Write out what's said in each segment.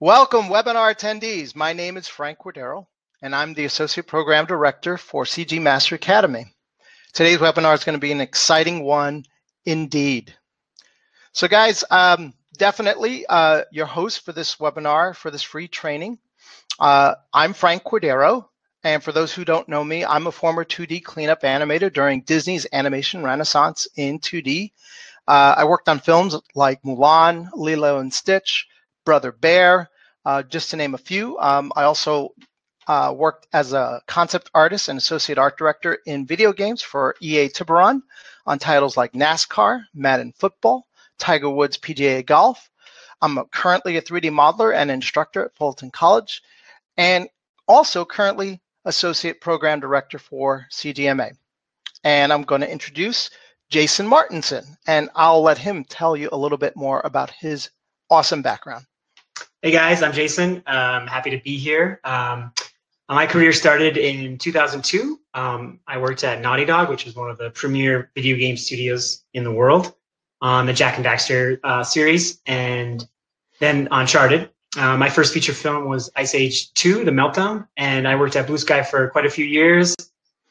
Welcome, webinar attendees. My name is Frank Cordero, and I'm the Associate Program Director for CG Master Academy. Today's webinar is going to be an exciting one indeed. So guys, um, definitely uh, your host for this webinar, for this free training. Uh, I'm Frank Cordero, and for those who don't know me, I'm a former 2D cleanup animator during Disney's animation renaissance in 2D. Uh, I worked on films like Mulan, Lilo and Stitch, Brother Bear, uh, just to name a few. Um, I also uh, worked as a concept artist and associate art director in video games for EA Tiburon on titles like NASCAR, Madden Football, Tiger Woods PGA Golf. I'm currently a 3D modeler and instructor at Fulton College, and also currently associate program director for CGMA. And I'm going to introduce Jason Martinsen, and I'll let him tell you a little bit more about his awesome background. Hey guys, I'm Jason. I'm um, happy to be here. Um, my career started in 2002. Um, I worked at Naughty Dog, which is one of the premier video game studios in the world, on the Jak and Daxter uh, series, and then Uncharted. Uh, my first feature film was Ice Age 2, The Meltdown, and I worked at Blue Sky for quite a few years,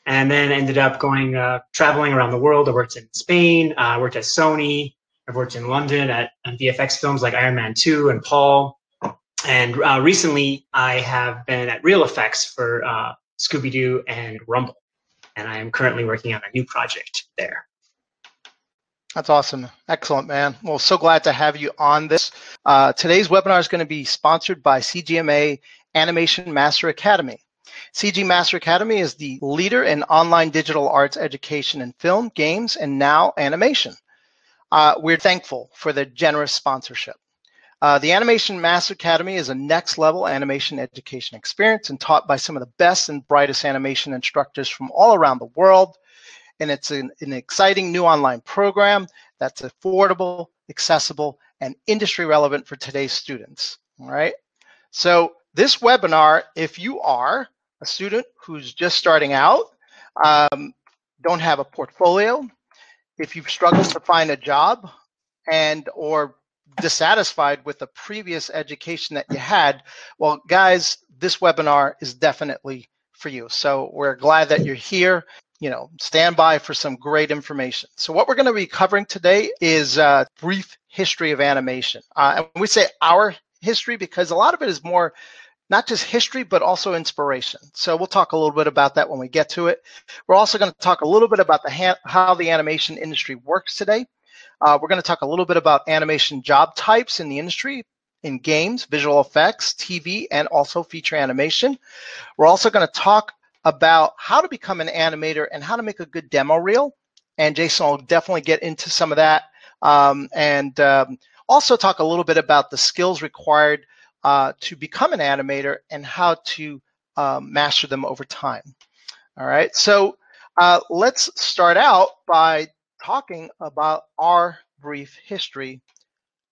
and then ended up going uh, traveling around the world. I worked in Spain. Uh, I worked at Sony. I've worked in London at, at VFX films like Iron Man 2 and Paul. And uh, recently, I have been at Reel FX for uh, Scooby Doo and Rumble. And I am currently working on a new project there. That's awesome. Excellent, man. Well, so glad to have you on this. Uh, today's webinar is going to be sponsored by CGMA Animation Master Academy. CG Master Academy is the leader in online digital arts education in film, games, and now animation. Uh, we're thankful for the generous sponsorship. Uh, the Animation Master Academy is a next level animation education experience and taught by some of the best and brightest animation instructors from all around the world. And it's an, an exciting new online program that's affordable, accessible, and industry relevant for today's students. All right. So, this webinar, if you are a student who's just starting out, um, don't have a portfolio, if you've struggled to find a job and or dissatisfied with the previous education that you had, well, guys, this webinar is definitely for you. So we're glad that you're here. You know, stand by for some great information. So what we're going to be covering today is a brief history of animation. Uh, and we say our history because a lot of it is more not just history, but also inspiration. So we'll talk a little bit about that when we get to it. We're also going to talk a little bit about the how the animation industry works today. Uh, we're going to talk a little bit about animation job types in the industry, in games, visual effects, TV, and also feature animation. We're also going to talk about how to become an animator and how to make a good demo reel. And Jason will definitely get into some of that. Um, and um, also talk a little bit about the skills required uh, to become an animator and how to um, master them over time. All right, so uh, let's start out by talking about our brief history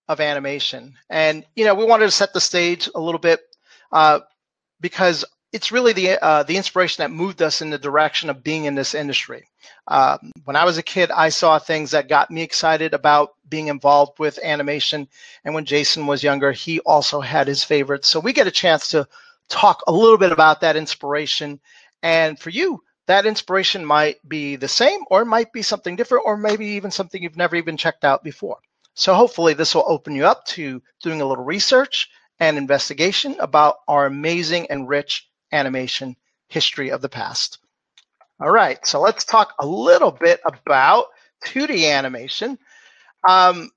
of animation. And, you know, we wanted to set the stage a little bit uh, because it's really the uh, the inspiration that moved us in the direction of being in this industry. Um, when I was a kid, I saw things that got me excited about being involved with animation. And when Jason was younger, he also had his favorites. So we get a chance to talk a little bit about that inspiration. And for you, that inspiration might be the same, or it might be something different, or maybe even something you've never even checked out before. So hopefully, this will open you up to doing a little research and investigation about our amazing and rich animation history of the past. All right, so let's talk a little bit about 2D animation. Um,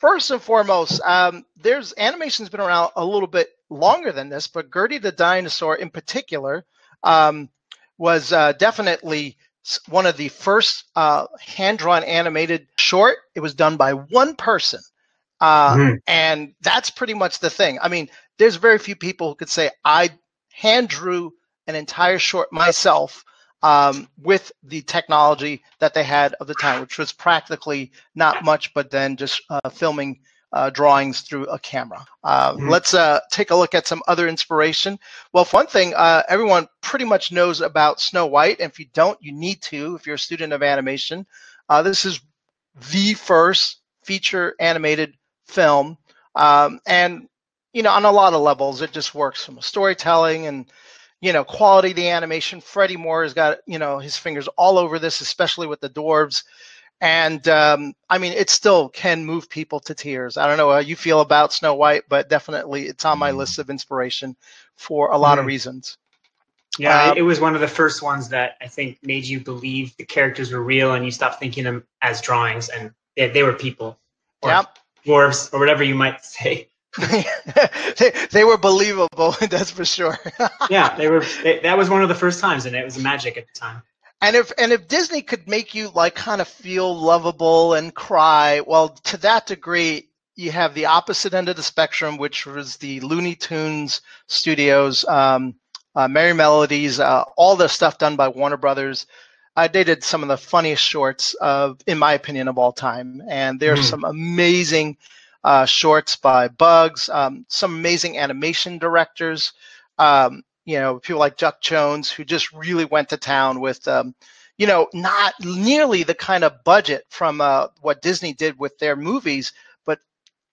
first and foremost, um, there's animation's been around a little bit longer than this, but Gertie the dinosaur in particular um, was uh, definitely one of the first uh, hand-drawn animated short. It was done by one person, uh, mm-hmm. and that's pretty much the thing. I mean, there's very few people who could say I hand drew an entire short myself um, with the technology that they had of the time, which was practically not much, but then just uh, filming uh, drawings through a camera. Uh, mm-hmm. Let's uh, take a look at some other inspiration. Well, one thing, uh, everyone pretty much knows about Snow White, and if you don't, you need to if you're a student of animation. Uh, this is the first feature animated film, um, and you know, on a lot of levels, it just works from storytelling and you know quality of the animation. Freddie Moore has got you know his fingers all over this, especially with the dwarves. And um, I mean, it still can move people to tears. I don't know how you feel about Snow White, but definitely it's on my mm. list of inspiration for a lot mm. of reasons. Yeah, um, it was one of the first ones that I think made you believe the characters were real and you stopped thinking them as drawings and they, they were people or yep. dwarves or whatever you might say. they, they were believable, that's for sure. yeah, they were. They, that was one of the first times, and it was magic at the time. And if and if Disney could make you like kind of feel lovable and cry, well, to that degree, you have the opposite end of the spectrum, which was the Looney Tunes Studios, um, uh, Merrie Melodies, uh, all the stuff done by Warner Brothers. Uh, they did some of the funniest shorts of, in my opinion, of all time, and there's mm. some amazing uh, shorts by Bugs, um, some amazing animation directors. Um, you know, people like Chuck Jones, who just really went to town with, um, you know, not nearly the kind of budget from uh, what Disney did with their movies, but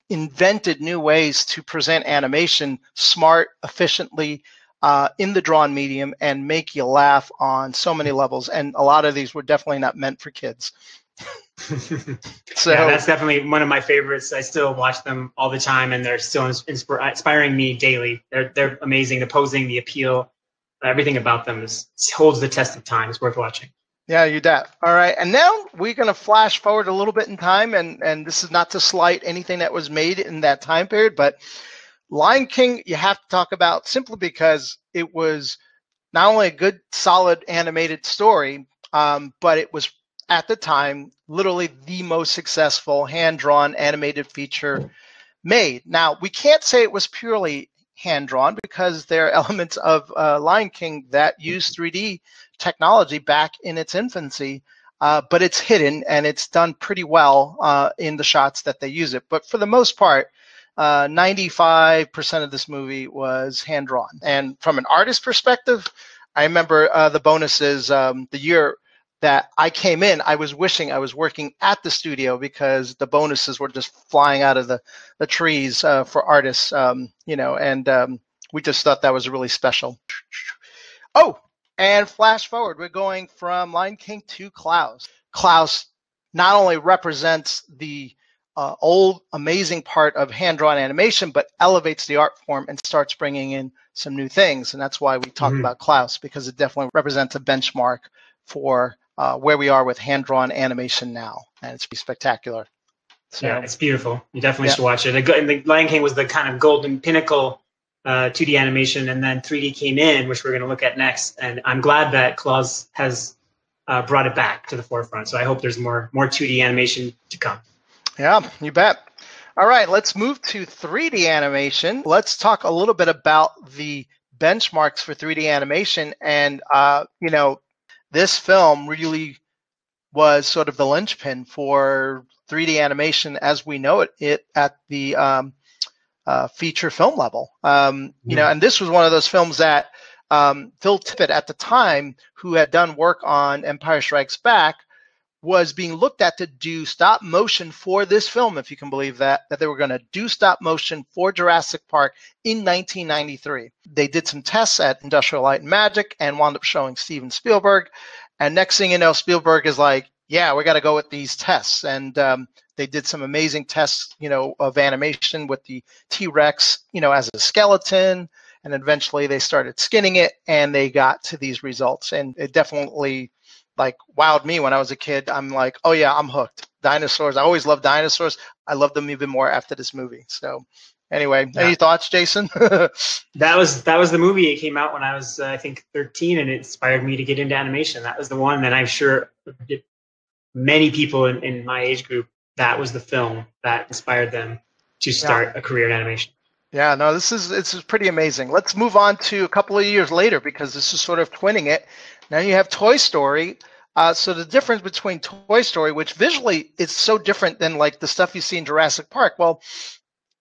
invented new ways to present animation smart, efficiently, uh, in the drawn medium and make you laugh on so many levels. And a lot of these were definitely not meant for kids. so yeah, that's definitely one of my favorites. I still watch them all the time, and they're still insp- inspiring me daily. They're they're amazing. The posing, the appeal, everything about them is holds the test of time. It's worth watching. Yeah, you bet. All right, and now we're going to flash forward a little bit in time, and and this is not to slight anything that was made in that time period, but Lion King you have to talk about simply because it was not only a good, solid animated story, um, but it was at the time literally the most successful hand drawn animated feature made. Now, we can't say it was purely hand drawn because there are elements of uh, Lion King that use 3D technology back in its infancy, uh, but it's hidden and it's done pretty well uh, in the shots that they use it. But for the most part, 95% uh, of this movie was hand drawn. And from an artist perspective, I remember uh, the bonuses um, the year that I came in, I was wishing I was working at the studio because the bonuses were just flying out of the, the trees uh, for artists, um, you know, and um, we just thought that was really special. Oh, and flash forward, we're going from Lion King to Klaus. Klaus not only represents the uh, old amazing part of hand drawn animation, but elevates the art form and starts bringing in some new things. And that's why we talk mm-hmm. about Klaus because it definitely represents a benchmark for uh, where we are with hand drawn animation now, and it's be spectacular. So, yeah, it's beautiful. You definitely yeah. should watch it. And the Lion King was the kind of golden pinnacle uh, 2D animation, and then 3D came in, which we're going to look at next. And I'm glad that Klaus has uh, brought it back to the forefront. So I hope there's more more 2D animation to come. Yeah, you bet. All right, let's move to 3D animation. Let's talk a little bit about the benchmarks for 3D animation. And, uh, you know, this film really was sort of the linchpin for 3D animation as we know it, it at the um, uh, feature film level. Um, you know, and this was one of those films that um, Phil Tippett at the time, who had done work on Empire Strikes Back, was being looked at to do stop motion for this film, if you can believe that, that they were going to do stop motion for Jurassic Park in 1993. They did some tests at Industrial Light and Magic and wound up showing Steven Spielberg. And next thing you know, Spielberg is like, yeah, we got to go with these tests. And um, they did some amazing tests, you know, of animation with the T Rex, you know, as a skeleton. And eventually they started skinning it and they got to these results. And it definitely like wowed me when I was a kid. I'm like, oh yeah, I'm hooked. Dinosaurs. I always loved dinosaurs. I love them even more after this movie. So anyway, yeah. any thoughts, Jason? that was that was the movie. It came out when I was uh, I think 13, and it inspired me to get into animation. That was the one that I'm sure many people in, in my age group. That was the film that inspired them to start yeah. a career in animation. Yeah, no, this is it's pretty amazing. Let's move on to a couple of years later because this is sort of twinning it. Now you have Toy Story. Uh, so the difference between Toy Story, which visually is so different than like the stuff you see in Jurassic Park. Well,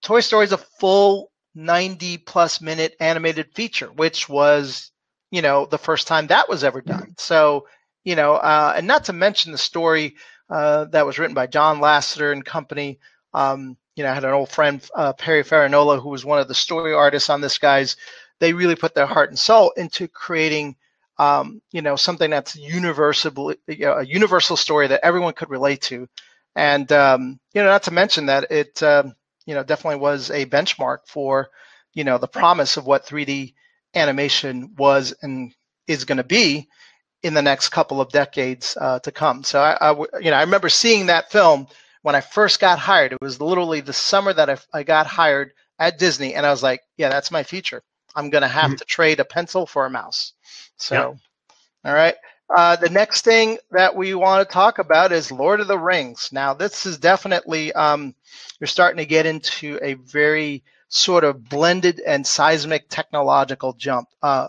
Toy Story is a full 90 plus minute animated feature, which was, you know, the first time that was ever done. So, you know, uh, and not to mention the story uh, that was written by John Lasseter and company. Um, you know, I had an old friend, uh, Perry Farinola, who was one of the story artists on this guy's. They really put their heart and soul into creating, um, you know, something that's universal, you know, a universal story that everyone could relate to, and um, you know, not to mention that it, um, you know, definitely was a benchmark for, you know, the promise of what 3D animation was and is going to be in the next couple of decades uh, to come. So I, I, you know, I remember seeing that film when I first got hired. It was literally the summer that I, I got hired at Disney, and I was like, yeah, that's my future. I'm going to have mm-hmm. to trade a pencil for a mouse. So, yep. all right. Uh, the next thing that we want to talk about is Lord of the Rings. Now, this is definitely um, you're starting to get into a very sort of blended and seismic technological jump. Uh,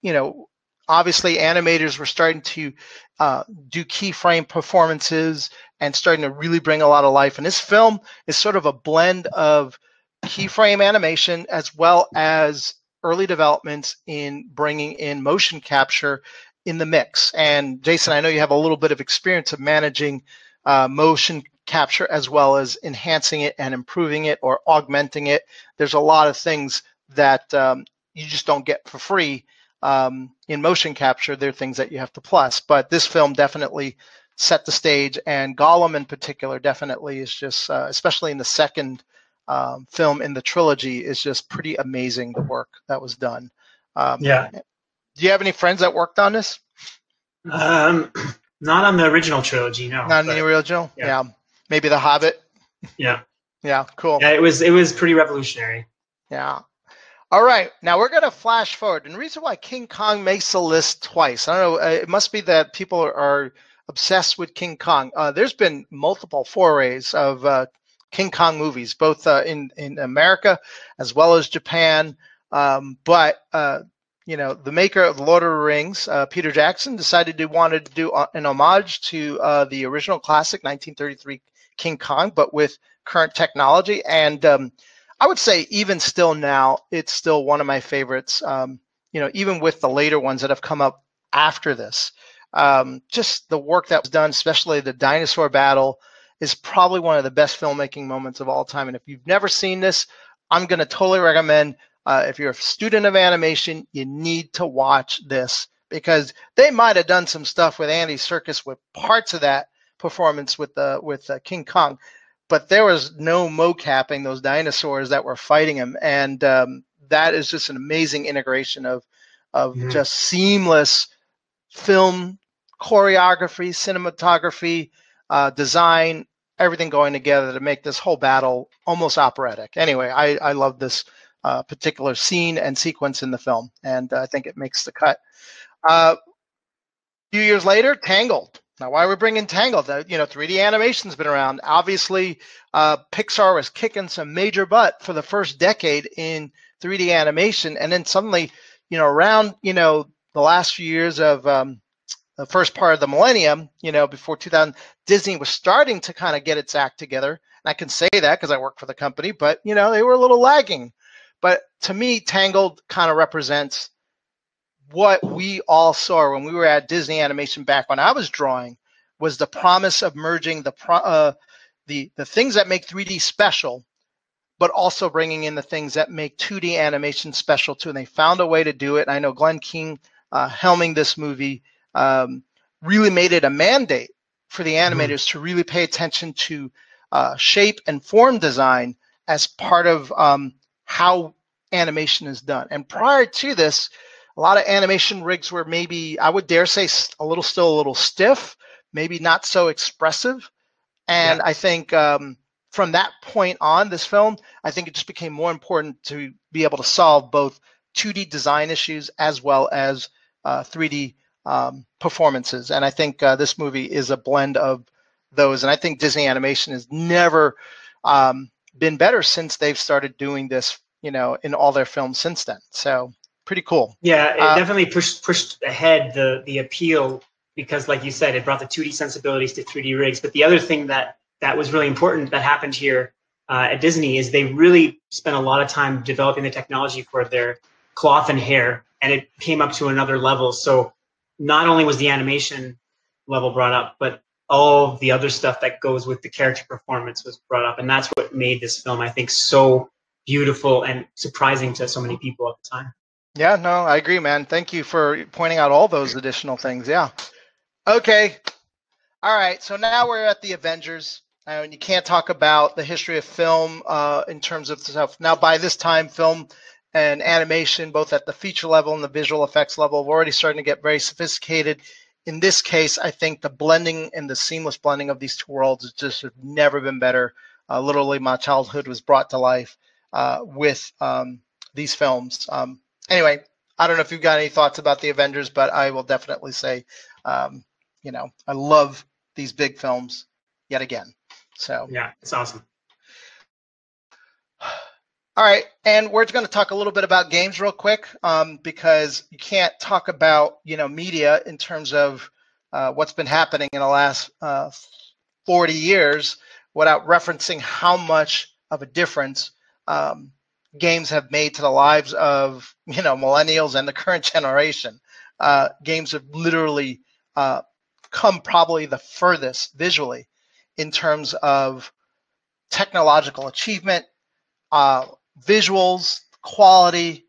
you know, obviously animators were starting to uh, do keyframe performances and starting to really bring a lot of life. And this film is sort of a blend of keyframe animation as well as early developments in bringing in motion capture in the mix. And Jason, I know you have a little bit of experience of managing uh, motion capture as well as enhancing it and improving it or augmenting it. There's a lot of things that um, you just don't get for free um, in motion capture, there are things that you have to plus. But this film definitely set the stage, and Gollum in particular definitely is just, uh, especially in the second um, film in the trilogy, is just pretty amazing the work that was done. Um, yeah. Do you have any friends that worked on this? Um, not on the original trilogy, no. Not on the original. Yeah. yeah. Maybe The Hobbit. Yeah. Yeah. Cool. Yeah, it was it was pretty revolutionary. Yeah. All right, now we're going to flash forward. And the reason why King Kong makes the list twice, I don't know, uh, it must be that people are, obsessed with King Kong. Uh, there's been multiple forays of uh, King Kong movies, both uh, in, in America as well as Japan. Um, but, uh, you know, the maker of Lord of the Rings, uh, Peter Jackson, decided he wanted to do an homage to the original classic 1933 King Kong, but with current technology. And um, I would say even still now, it's still one of my favorites. Um, you know, even with the later ones that have come up after this, um, just the work that was done, especially the dinosaur battle, is probably one of the best filmmaking moments of all time. And if you've never seen this, I'm going to totally recommend. Uh, if you're a student of animation, you need to watch this because they might have done some stuff with Andy Serkis with parts of that performance with the with uh, King Kong but there was no mocapping those dinosaurs that were fighting him, and um, that is just an amazing integration of of mm-hmm. just seamless film choreography, cinematography, uh, design, everything going together to make this whole battle almost operatic. Anyway, I I love this uh, particular scene and sequence in the film, and I think it makes the cut. Uh, a few years later, Tangled. Now, why are we're bringing Tangled? You know, 3D animation's been around. Obviously, uh, Pixar was kicking some major butt for the first decade in 3D animation, and then suddenly, you know, around you know the last few years of um, the first part of the millennium, you know, before 2000, Disney was starting to kind of get its act together. And I can say that because I work for the company, but you know, they were a little lagging. But to me, Tangled kind of represents what we all saw when we were at Disney Animation back when I was drawing was the promise of merging the pro, uh, the the things that make 3D special, but also bringing in the things that make 2D animation special too. And they found a way to do it. And I know Glen Keane uh, helming this movie um, really made it a mandate for the mm-hmm. animators mm-hmm. to really pay attention to uh, shape and form design as part of um, how animation is done. And prior to this, a lot of animation rigs were maybe I would dare say a little still a little stiff, maybe not so expressive. And yeah. I think um, from that point on, this film, I think it just became more important to be able to solve both 2D design issues as well as uh, 3D um, performances. And I think uh, this movie is a blend of those. And I think Disney Animation has never um, been better since they've started doing this, you know, in all their films since then. So pretty cool. Yeah, it uh, definitely pushed pushed ahead the the appeal because, like you said, it brought the 2D sensibilities to 3D rigs. But the other thing that that was really important that happened here uh, at Disney is they really spent a lot of time developing the technology for their cloth and hair, and it came up to another level. So not only was the animation level brought up, but all the other stuff that goes with the character performance was brought up, and that's what made this film, I think, so beautiful and surprising to so many people at the time. Yeah, no, I agree, man. Thank you for pointing out all those additional things. Yeah. Okay. All right. So now we're at the Avengers. Uh, and you can't talk about the history of film uh, in terms of stuff. Now, by this time, film and animation, both at the feature level and the visual effects level, We're already starting to get very sophisticated. In this case, I think the blending and the seamless blending of these two worlds has just never been better. Uh, literally, my childhood was brought to life uh, with um, these films. Um, anyway, I don't know if you've got any thoughts about the Avengers, but I will definitely say, um, you know, I love these big films yet again. So yeah, it's awesome. All right, and we're going to talk a little bit about games real quick um, because you can't talk about you know media in terms of uh, what's been happening in the last uh, 40 years without referencing how much of a difference um, games have made to the lives of you know millennials and the current generation. Uh, games have literally uh, come probably the furthest visually in terms of technological achievement, uh, visuals, quality.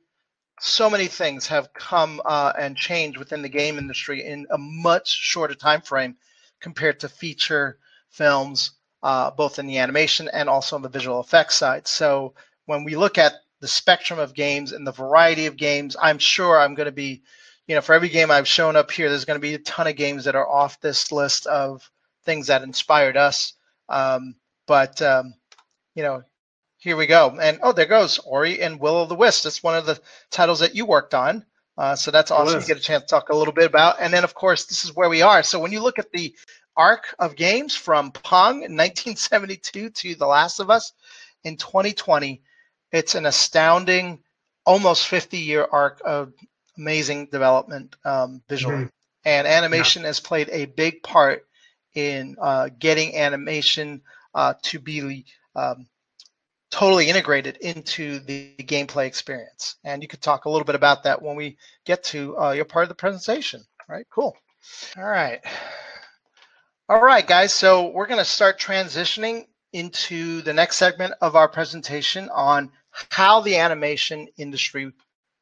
So many things have come uh, and changed within the game industry in a much shorter time frame compared to feature films, uh, both in the animation and also on the visual effects side. So when we look at the spectrum of games and the variety of games, I'm sure I'm going to be, you know, for every game I've shown up here, there's going to be a ton of games that are off this list of things that inspired us. Um, but um, you know, here we go. And oh, there goes Ori and Will of the Wisp. That's one of the titles that you worked on. Uh, so that's awesome to get a chance to talk a little bit about. And then, of course, this is where we are. So when you look at the arc of games from Pong in 1972 to The Last of Us in 2020, it's an astounding, almost 50 year arc of amazing development um, visually. Mm-hmm. And animation yeah. has played a big part in uh, getting animation uh, to be um, totally integrated into the gameplay experience. And you could talk a little bit about that when we get to uh, your part of the presentation. All right, cool. All right. All right, guys. So we're going to start transitioning into the next segment of our presentation on how the animation industry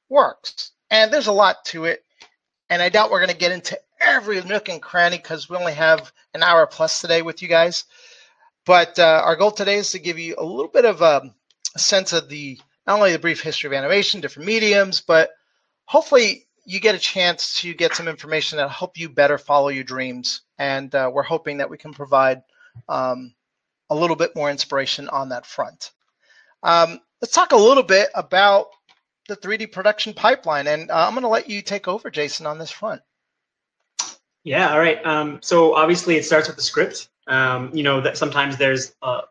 works. And there's a lot to it. And I doubt we're going to get into every nook and cranny because we only have an hour plus today with you guys. But uh, our goal today is to give you a little bit of a, a sense of the not only the brief history of animation, different mediums, but hopefully you get a chance to get some information that'll help you better follow your dreams. And uh, we're hoping that we can provide um, a little bit more inspiration on that front. Um, let's talk a little bit about the 3D production pipeline. And uh, I'm going to let you take over, Jason, on this front. Yeah, all right. Um, so obviously it starts with the script. Um, you know that sometimes there's a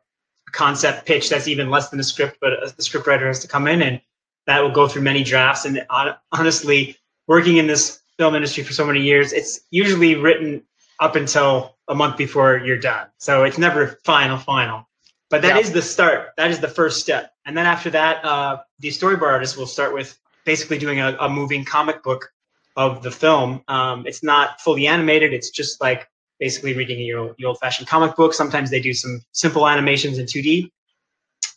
concept pitch that's even less than a script, but the script writer has to come in and that will go through many drafts. And honestly, working in this film industry for so many years, it's usually written up until a month before you're done. So it's never final, final. But that yeah. is the start. That is the first step. And then after that, uh, the storyboard artist will start with basically doing a, a moving comic book of the film. Um, it's not fully animated. It's just like basically reading your, old-fashioned comic book. Sometimes they do some simple animations in 2D.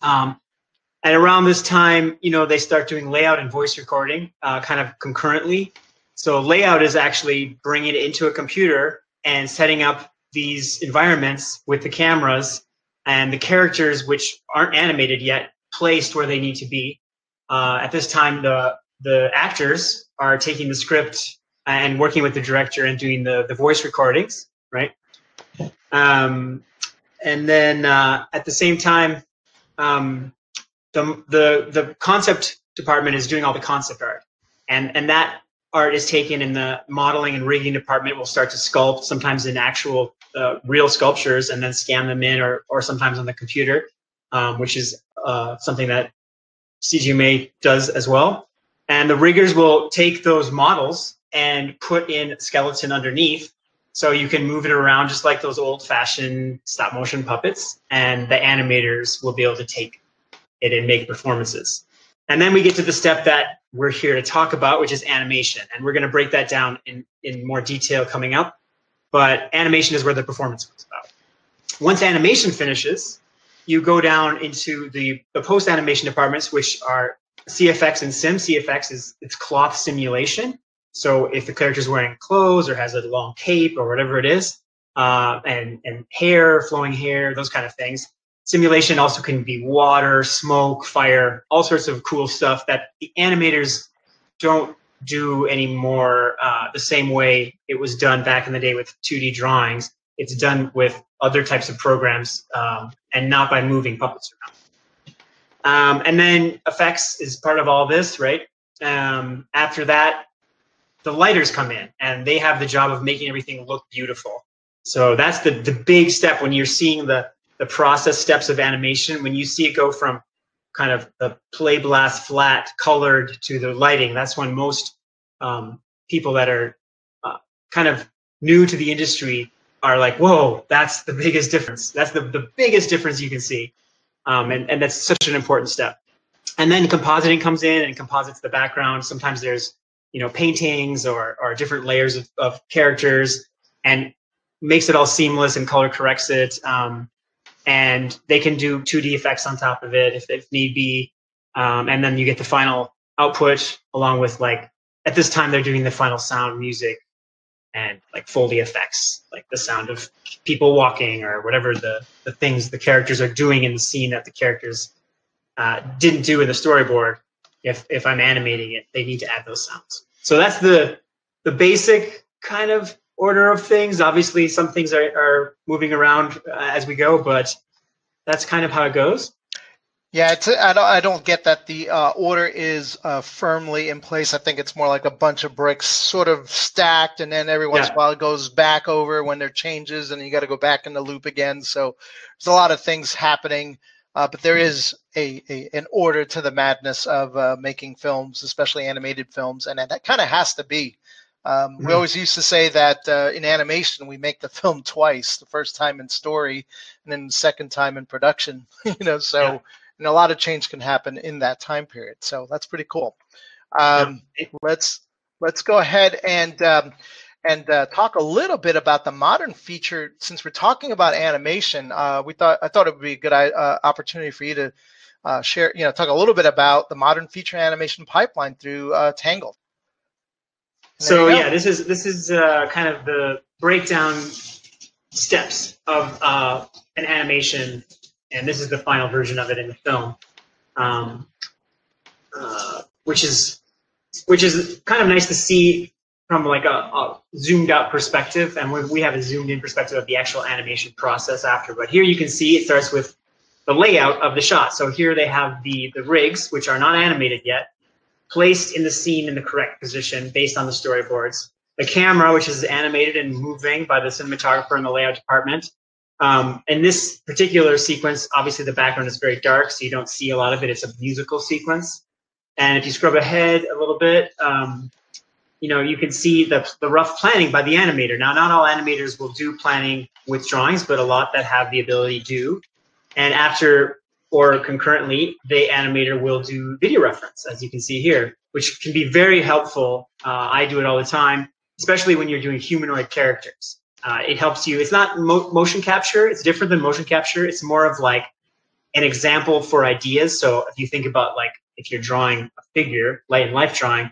Um, and around this time, you know, they start doing layout and voice recording uh, kind of concurrently. So layout is actually bringing it into a computer and setting up these environments with the cameras and the characters, which aren't animated yet, placed where they need to be. Uh, at this time, the the actors are taking the script and working with the director and doing the, the voice recordings, right? Um, and then uh, at the same time, um, the, the, the concept department is doing all the concept art. And, and that art is taken in the modeling and rigging department will start to sculpt, sometimes in actual uh, real sculptures, and then scan them in, or, or sometimes on the computer, um, which is uh, something that CGMA does as well. And the riggers will take those models and put in skeleton underneath so you can move it around just like those old fashioned stop motion puppets and the animators will be able to take it and make performances and then we get to the step that we're here to talk about which is animation and we're going to break that down in, in more detail coming up but animation is where the performance comes about. Once animation finishes, you go down into the, the post animation departments, which are CFX and Sim. CFX is it's cloth simulation. So if the character's wearing clothes or has a long cape or whatever it is, uh, and and hair, flowing hair, those kind of things. Simulation also can be water, smoke, fire, all sorts of cool stuff that the animators don't do anymore uh, the same way it was done back in the day with 2D drawings. It's done with other types of programs um, and not by moving puppets around. Um, and then effects is part of all this, right? Um, after that, the lighters come in and they have the job of making everything look beautiful. So that's the, the big step when you're seeing the, the process steps of animation. When you see it go from kind of the play blast flat colored to the lighting, that's when most um, people that are uh, kind of new to the industry are like, whoa, that's the biggest difference. That's the, the biggest difference you can see. Um, and, and that's such an important step. And then compositing comes in and composites the background. Sometimes there's, you know, paintings or, or different layers of, of characters and makes it all seamless and color corrects it. Um, and they can do 2D effects on top of it if, if need be. Um, and then you get the final output along with like, at this time, they're doing the final sound music and like Foley effects, like the sound of people walking or whatever the, the things the characters are doing in the scene that the characters uh, didn't do in the storyboard. If, if I'm animating it, they need to add those sounds. So that's the the basic kind of order of things. Obviously, some things are, are moving around uh, as we go, but that's kind of how it goes. Yeah, it's, I don't I don't get that the uh, order is uh, firmly in place. I think it's more like a bunch of bricks sort of stacked, and then every once yeah. in a while it goes back over when there are changes, and you got to go back in the loop again. So there's a lot of things happening, uh, but there is a, a, an order to the madness of uh, making films, especially animated films, and that kind of has to be. Um, mm-hmm. We always used to say that uh, in animation we make the film twice: the first time in story, and then the second time in production. you know, so. Yeah and a lot of change can happen in that time period. So that's pretty cool. Um, yeah. Let's let's go ahead and um, and uh, talk a little bit about the modern feature. Since we're talking about animation, uh, we thought I thought it would be a good uh, opportunity for you to uh, share, you know, talk a little bit about the modern feature animation pipeline through uh, Tangled. So yeah, this is this is uh, kind of the breakdown steps of an animation and this is the final version of it in the film, um, uh, which is which is kind of nice to see from like a, a, zoomed out perspective, and we, we have a zoomed in perspective of the actual animation process after. But here you can see it starts with the layout of the shot. So here they have the the rigs, which are not animated yet, placed in the scene in the correct position based on the storyboards. The camera, which is animated and moving by the cinematographer in the layout department, um, in this particular sequence, obviously the background is very dark, so you don't see a lot of it. It's a musical sequence. And if you scrub ahead a little bit, um, you know, you can see the, the rough planning by the animator. Now, not all animators will do planning with drawings, but a lot that have the ability do. And after or concurrently, the animator will do video reference, as you can see here, which can be very helpful. Uh, I do it all the time, especially when you're doing humanoid characters. Uh, it helps you. It's not mo- motion capture. It's different than motion capture. It's more of like an example for ideas. So if you think about like if you're drawing a figure, light and life drawing,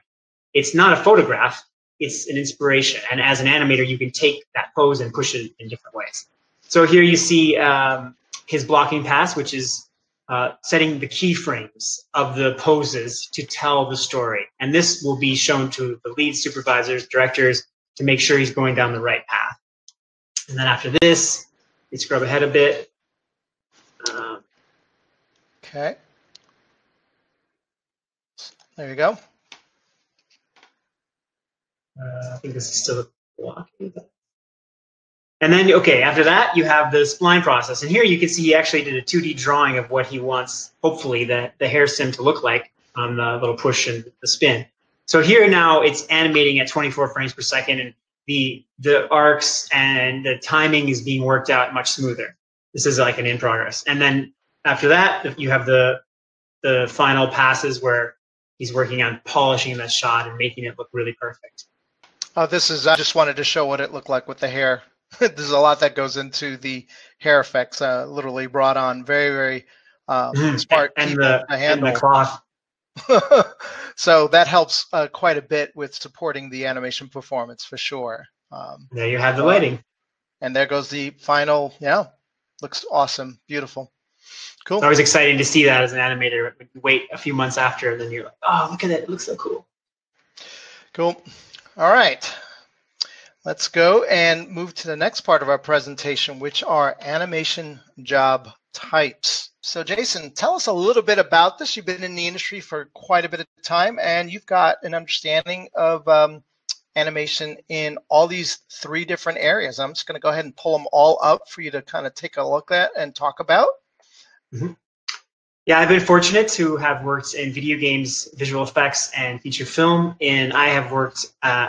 it's not a photograph. It's an inspiration. And as an animator, you can take that pose and push it in different ways. So here you see um, his blocking pass, which is uh, setting the keyframes of the poses to tell the story. And this will be shown to the lead supervisors, directors, to make sure he's going down the right path. And then after this, you scrub ahead a bit. Um, okay. There you go. Uh, I think this is still blocking. And then, okay, after that, you have the spline process. And here you can see he actually did a 2D drawing of what he wants, hopefully, the, the hair sim to look like on the little push and the spin. So here now it's animating at 24 frames per second. And the the arcs and the timing is being worked out much smoother. This is like an in progress. And then after that, you have the the final passes where he's working on polishing that shot and making it look really perfect. Oh, this is. I just wanted to show what it looked like with the hair. There's a lot that goes into the hair effects. Uh, literally brought on very, very um, Mhm. smart and people the to and the cloth. so that helps uh, quite a bit with supporting the animation performance for sure. Um, There you have the lighting. and there goes the final. Yeah, looks awesome, beautiful, cool. It's always exciting to see that as an animator. Wait a few months after, and then you're like, oh, look at it. It looks so cool. Cool. All right. Let's go and move to the next part of our presentation, which are animation job types. So, Jason, tell us a little bit about this. You've been in the industry for quite a bit of time, and you've got an understanding of um, animation in all these three different areas. I'm just going to go ahead and pull them all up for you to kind of take a look at and talk about. Yeah, I've been fortunate to have worked in video games, visual effects, and feature film, and I have worked uh,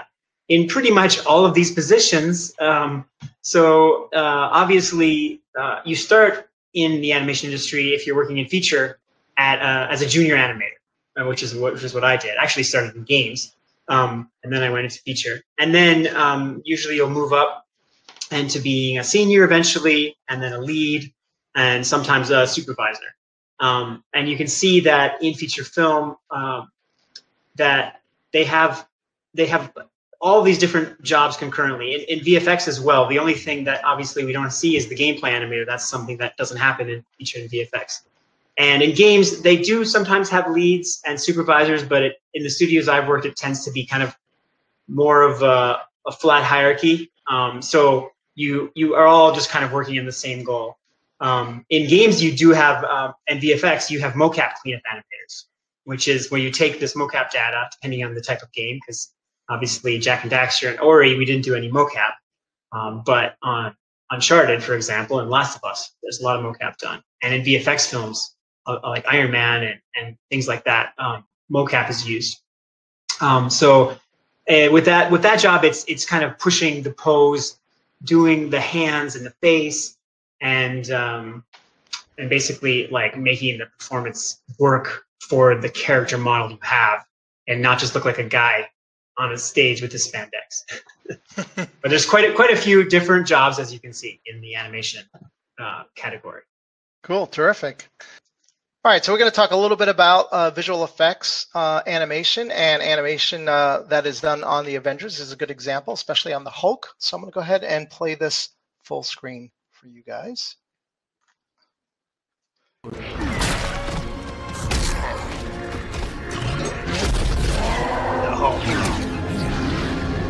in pretty much all of these positions. Um, so uh, obviously, uh, you start in the animation industry if you're working in feature at uh, as a junior animator, uh, which is what which is what I did. I actually started in games, um, and then I went into feature, and then um, usually you'll move up into being a senior eventually, and then a lead, and sometimes a supervisor. Um, and you can see that in feature film um, that they have they have all these different jobs concurrently in, in VFX as well. The only thing that obviously we don't see is the gameplay animator. That's something that doesn't happen in feature and VFX. And in games, they do sometimes have leads and supervisors, but it, in the studios I've worked, it tends to be kind of more of a, a flat hierarchy. Um, so you you are all just kind of working in the same goal. Um, in games, you do have, um, and VFX, you have mocap cleanup animators, which is where you take this mocap data, depending on the type of game, because obviously Jak and Daxter and Ori, we didn't do any mocap. Um, but on Uncharted, for example, and Last of Us, there's a lot of mocap done. And in VFX films, uh, like Iron Man and, and things like that, um, mocap is used. Um, so uh, with that with that job, it's it's kind of pushing the pose, doing the hands and the face, and um, and basically like making the performance work for the character model you have, and not just look like a guy on a stage with his spandex. but there's quite a, quite a few different jobs as you can see in the animation uh, category. Cool, terrific. All right, so we're going to talk a little bit about uh, visual effects uh, animation and animation uh, that is done on the Avengers is a good example, especially on the Hulk. So I'm going to go ahead and play this full screen for you guys.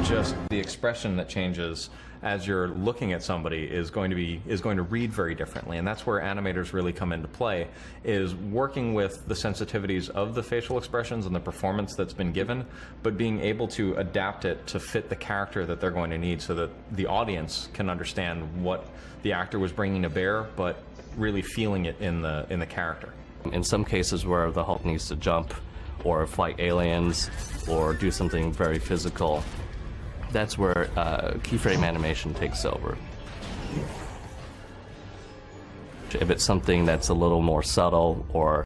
Just the expression that changes as you're looking at somebody is going to be is going to read very differently. And that's where animators really come into play is working with the sensitivities of the facial expressions and the performance that's been given but being able to adapt it to fit the character that they're going to need so that the audience can understand what the actor was bringing to bear but really feeling it in the in the character. In some cases where the Hulk needs to jump or fight aliens or do something very physical, that's where uh, keyframe animation takes over. If it's something that's a little more subtle or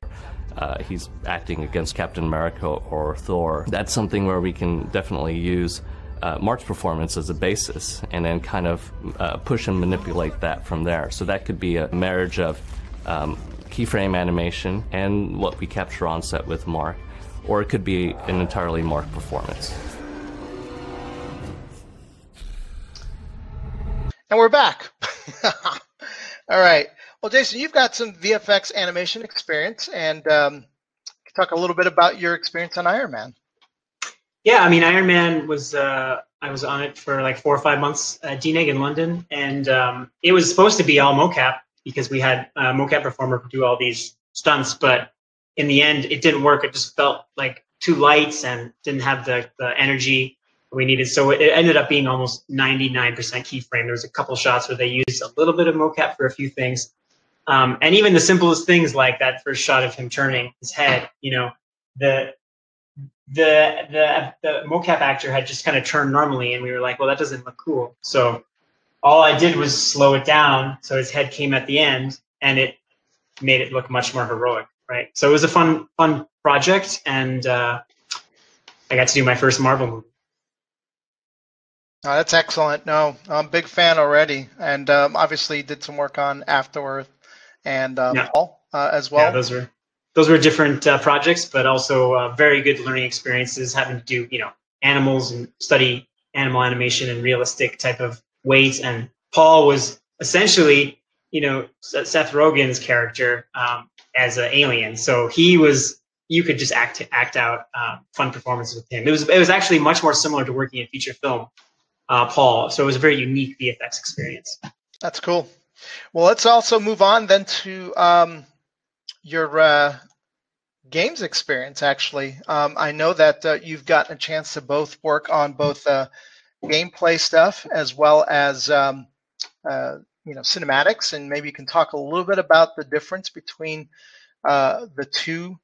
uh, he's acting against Captain America or Thor, that's something where we can definitely use uh, Mark's performance as a basis and then kind of uh, push and manipulate that from there. So that could be a marriage of um, keyframe animation and what we capture on set with Mark, or it could be an entirely Mark performance. And we're back. All right. Well, Jason, you've got some VFX animation experience, and um, talk a little bit about your experience on Iron Man. Yeah, I mean, Iron Man was uh, I was on it for like four or five months at DNEG in London, and um, it was supposed to be all mocap because we had a mocap performer do all these stunts, but in the end, it didn't work. It just felt like too light and didn't have the, the energy we needed. So it ended up being almost 99% keyframe. There was a couple shots where they used a little bit of mocap for a few things. Um, and even the simplest things like that first shot of him turning his head, you know, the the the the mocap actor had just kind of turned normally, and we were like, well, that doesn't look cool. So all I did was slow it down so his head came at the end, and it made it look much more heroic, right? So it was a fun fun project, and uh, I got to do my first Marvel movie. Oh, that's excellent. No, I'm a big fan already, and um, obviously did some work on Afterearth and uh, yeah. Paul uh, as well. Yeah, those were those were different uh, projects, but also uh, very good learning experiences. Having to do you know animals and study animal animation and realistic type of ways. And Paul was essentially you know Seth Rogen's character um, as an alien, so he was you could just act act out um, fun performances with him. It was it was actually much more similar to working in feature film uh, Paul. So it was a very unique VFX experience. That's cool. Well, let's also move on then to um, your uh, games experience. Actually, um, I know that uh, you've gotten a chance to both work on both uh, gameplay stuff as well as um, uh, you know cinematics, and maybe you can talk a little bit about the difference between uh, the two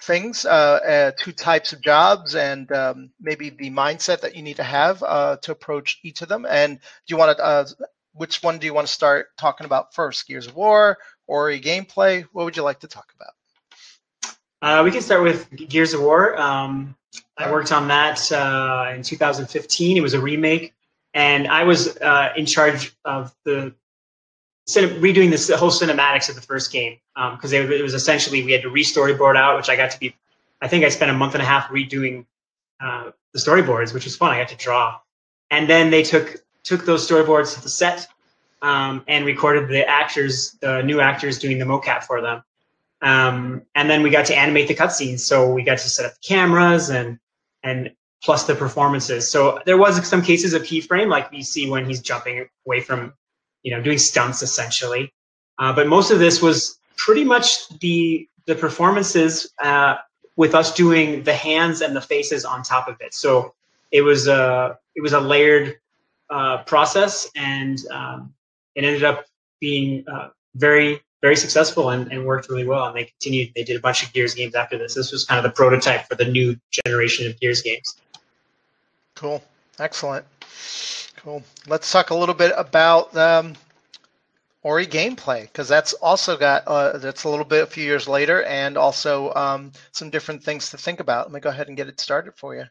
things, uh, uh, two types of jobs, and um, maybe the mindset that you need to have uh, to approach each of them. And do you want to, uh, which one do you want to start talking about first? Gears of War or a gameplay? What would you like to talk about? Uh, we can start with Gears of War. Um, I worked on that uh, in 2015. It was a remake, and I was in charge of the redoing this whole cinematics of the first game because um, it was essentially we had to re-storyboard out, which I got to be. I think I spent a month and a half redoing uh, the storyboards, which was fun. I got to draw, and then they took took those storyboards to the set um, and recorded the actors, the new actors, doing the mocap for them. Um, and then we got to animate the cutscenes, so we got to set up the cameras and and plus the performances. So there was some cases of keyframe, like we see when he's jumping away from you know, doing stunts essentially. Uh, but most of this was pretty much the the performances uh, with us doing the hands and the faces on top of it. So it was a it was a layered uh, process, and um, it ended up being uh, very very successful and, and worked really well. And they continued. They did a bunch of Gears games after this. This was kind of the prototype for the new generation of Gears games. Cool, excellent. Cool. Let's talk a little bit about um, Ori gameplay because that's also got uh, that's a little bit a few years later and also um, some different things to think about. Let me go ahead and get it started for you.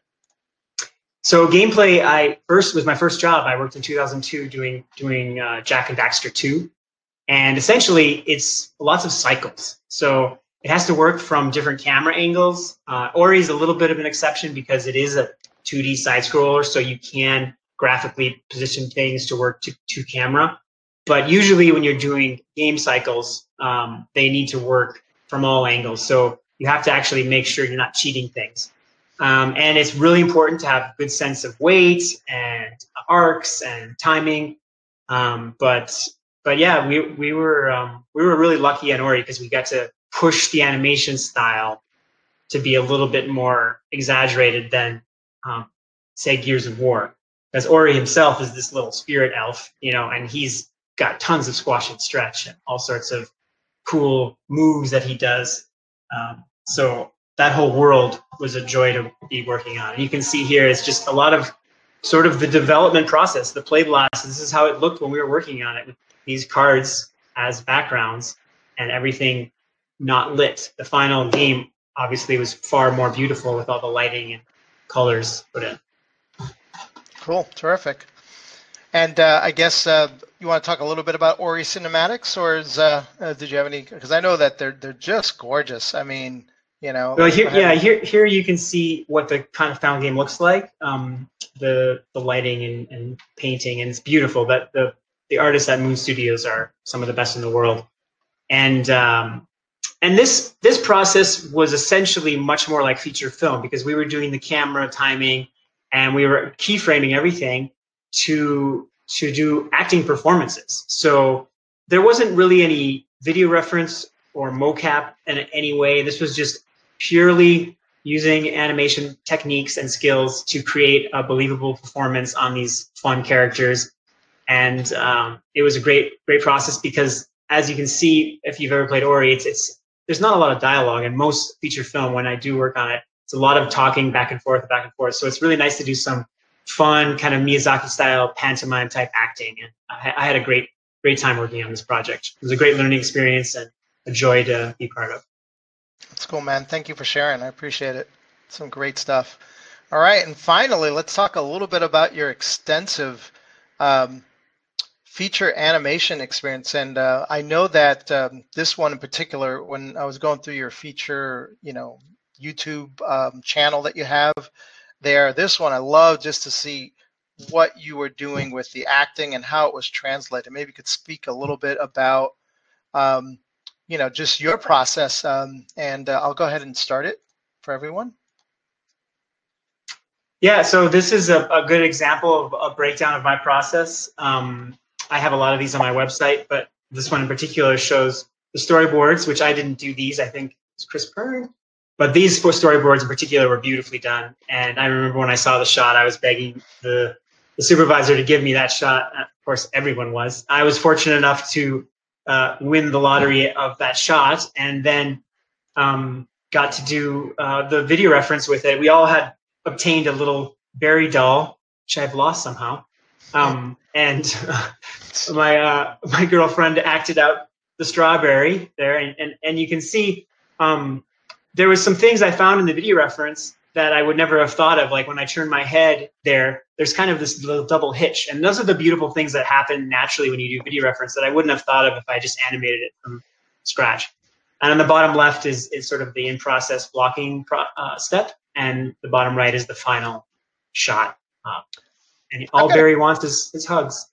So gameplay, I first was my first job. I worked in 2002 doing doing uh, Jak and Daxter 2, and essentially it's lots of cycles. So it has to work from different camera angles. Uh, Ori is a little bit of an exception because it is a 2D side scroller, so you can graphically position things to work to, to camera. But usually, when you're doing game cycles, um, they need to work from all angles. So you have to actually make sure you're not cheating things. Um, and it's really important to have good sense of weight and arcs and timing. Um, but but yeah, we we were um, we were really lucky at Ori because we got to push the animation style to be a little bit more exaggerated than um, say Gears of War because Ori himself is this little spirit elf, you know, and he's got tons of squash and stretch and all sorts of cool moves that he does. Um, so that whole world was a joy to be working on. And you can see here it's just a lot of sort of the development process, the play blast. This is how it looked when we were working on it with these cards as backgrounds and everything not lit. The final game obviously was far more beautiful with all the lighting and colors put in. Cool, terrific. And uh, I guess uh, you want to talk a little bit about Ori cinematics, or is, uh, uh did you have any? Because I know that they're they're just gorgeous. I mean, you know. Well, here, yeah, here here you can see what the kind of found game looks like. Um, the the lighting and, and painting, and it's beautiful. That the the artists at Moon Studios are some of the best in the world, and um, and this this process was essentially much more like feature film because we were doing the camera timing and we were keyframing everything to to do acting performances. So there wasn't really any video reference or mocap in any way. This was just purely using animation techniques and skills to create a believable performance on these fun characters. And um, it was a great, great process because, as you can see, if you've ever played Ori, it's, it's there's not a lot of dialogue. in most feature film, when I do work on it, it's a lot of talking back and forth, back and forth. So it's really nice to do some fun kind of Miyazaki style pantomime type acting. And I, I had a great, great time working on this project. It was a great learning experience and a joy to be part of. That's cool, man. Thank you for sharing. I appreciate it. Some great stuff. All right, and finally, let's talk a little bit about your extensive um, feature animation experience. And uh, I know that um, this one in particular, when I was going through your feature, you know, YouTube um, channel that you have there, this one I love just to see what you were doing with the acting and how it was translated. Maybe you could speak a little bit about, um, you know, just your process. Um, and uh, I'll go ahead and start it for everyone. Yeah, so this is a, a good example of a breakdown of my process. Um, I have a lot of these on my website, but this one in particular shows the storyboards, which I didn't do these. I think it's Chris Byrne. But these four storyboards in particular were beautifully done. And I remember when I saw the shot, I was begging the, the supervisor to give me that shot. Of course, everyone was. I was fortunate enough to uh, win the lottery of that shot and then um, got to do uh, the video reference with it. We all had obtained a little Barry doll, which I've lost somehow. Um, and uh, my uh, my girlfriend acted out the strawberry there, and and, and you can see um, there was some things I found in the video reference that I would never have thought of. Like when I turn my head there, there's kind of this little double hitch, and those are the beautiful things that happen naturally when you do video reference that I wouldn't have thought of if I just animated it from scratch. And on the bottom left is is sort of the in process blocking pro, uh, step, and the bottom right is the final shot. Uh, and all Barry wants is, is hugs.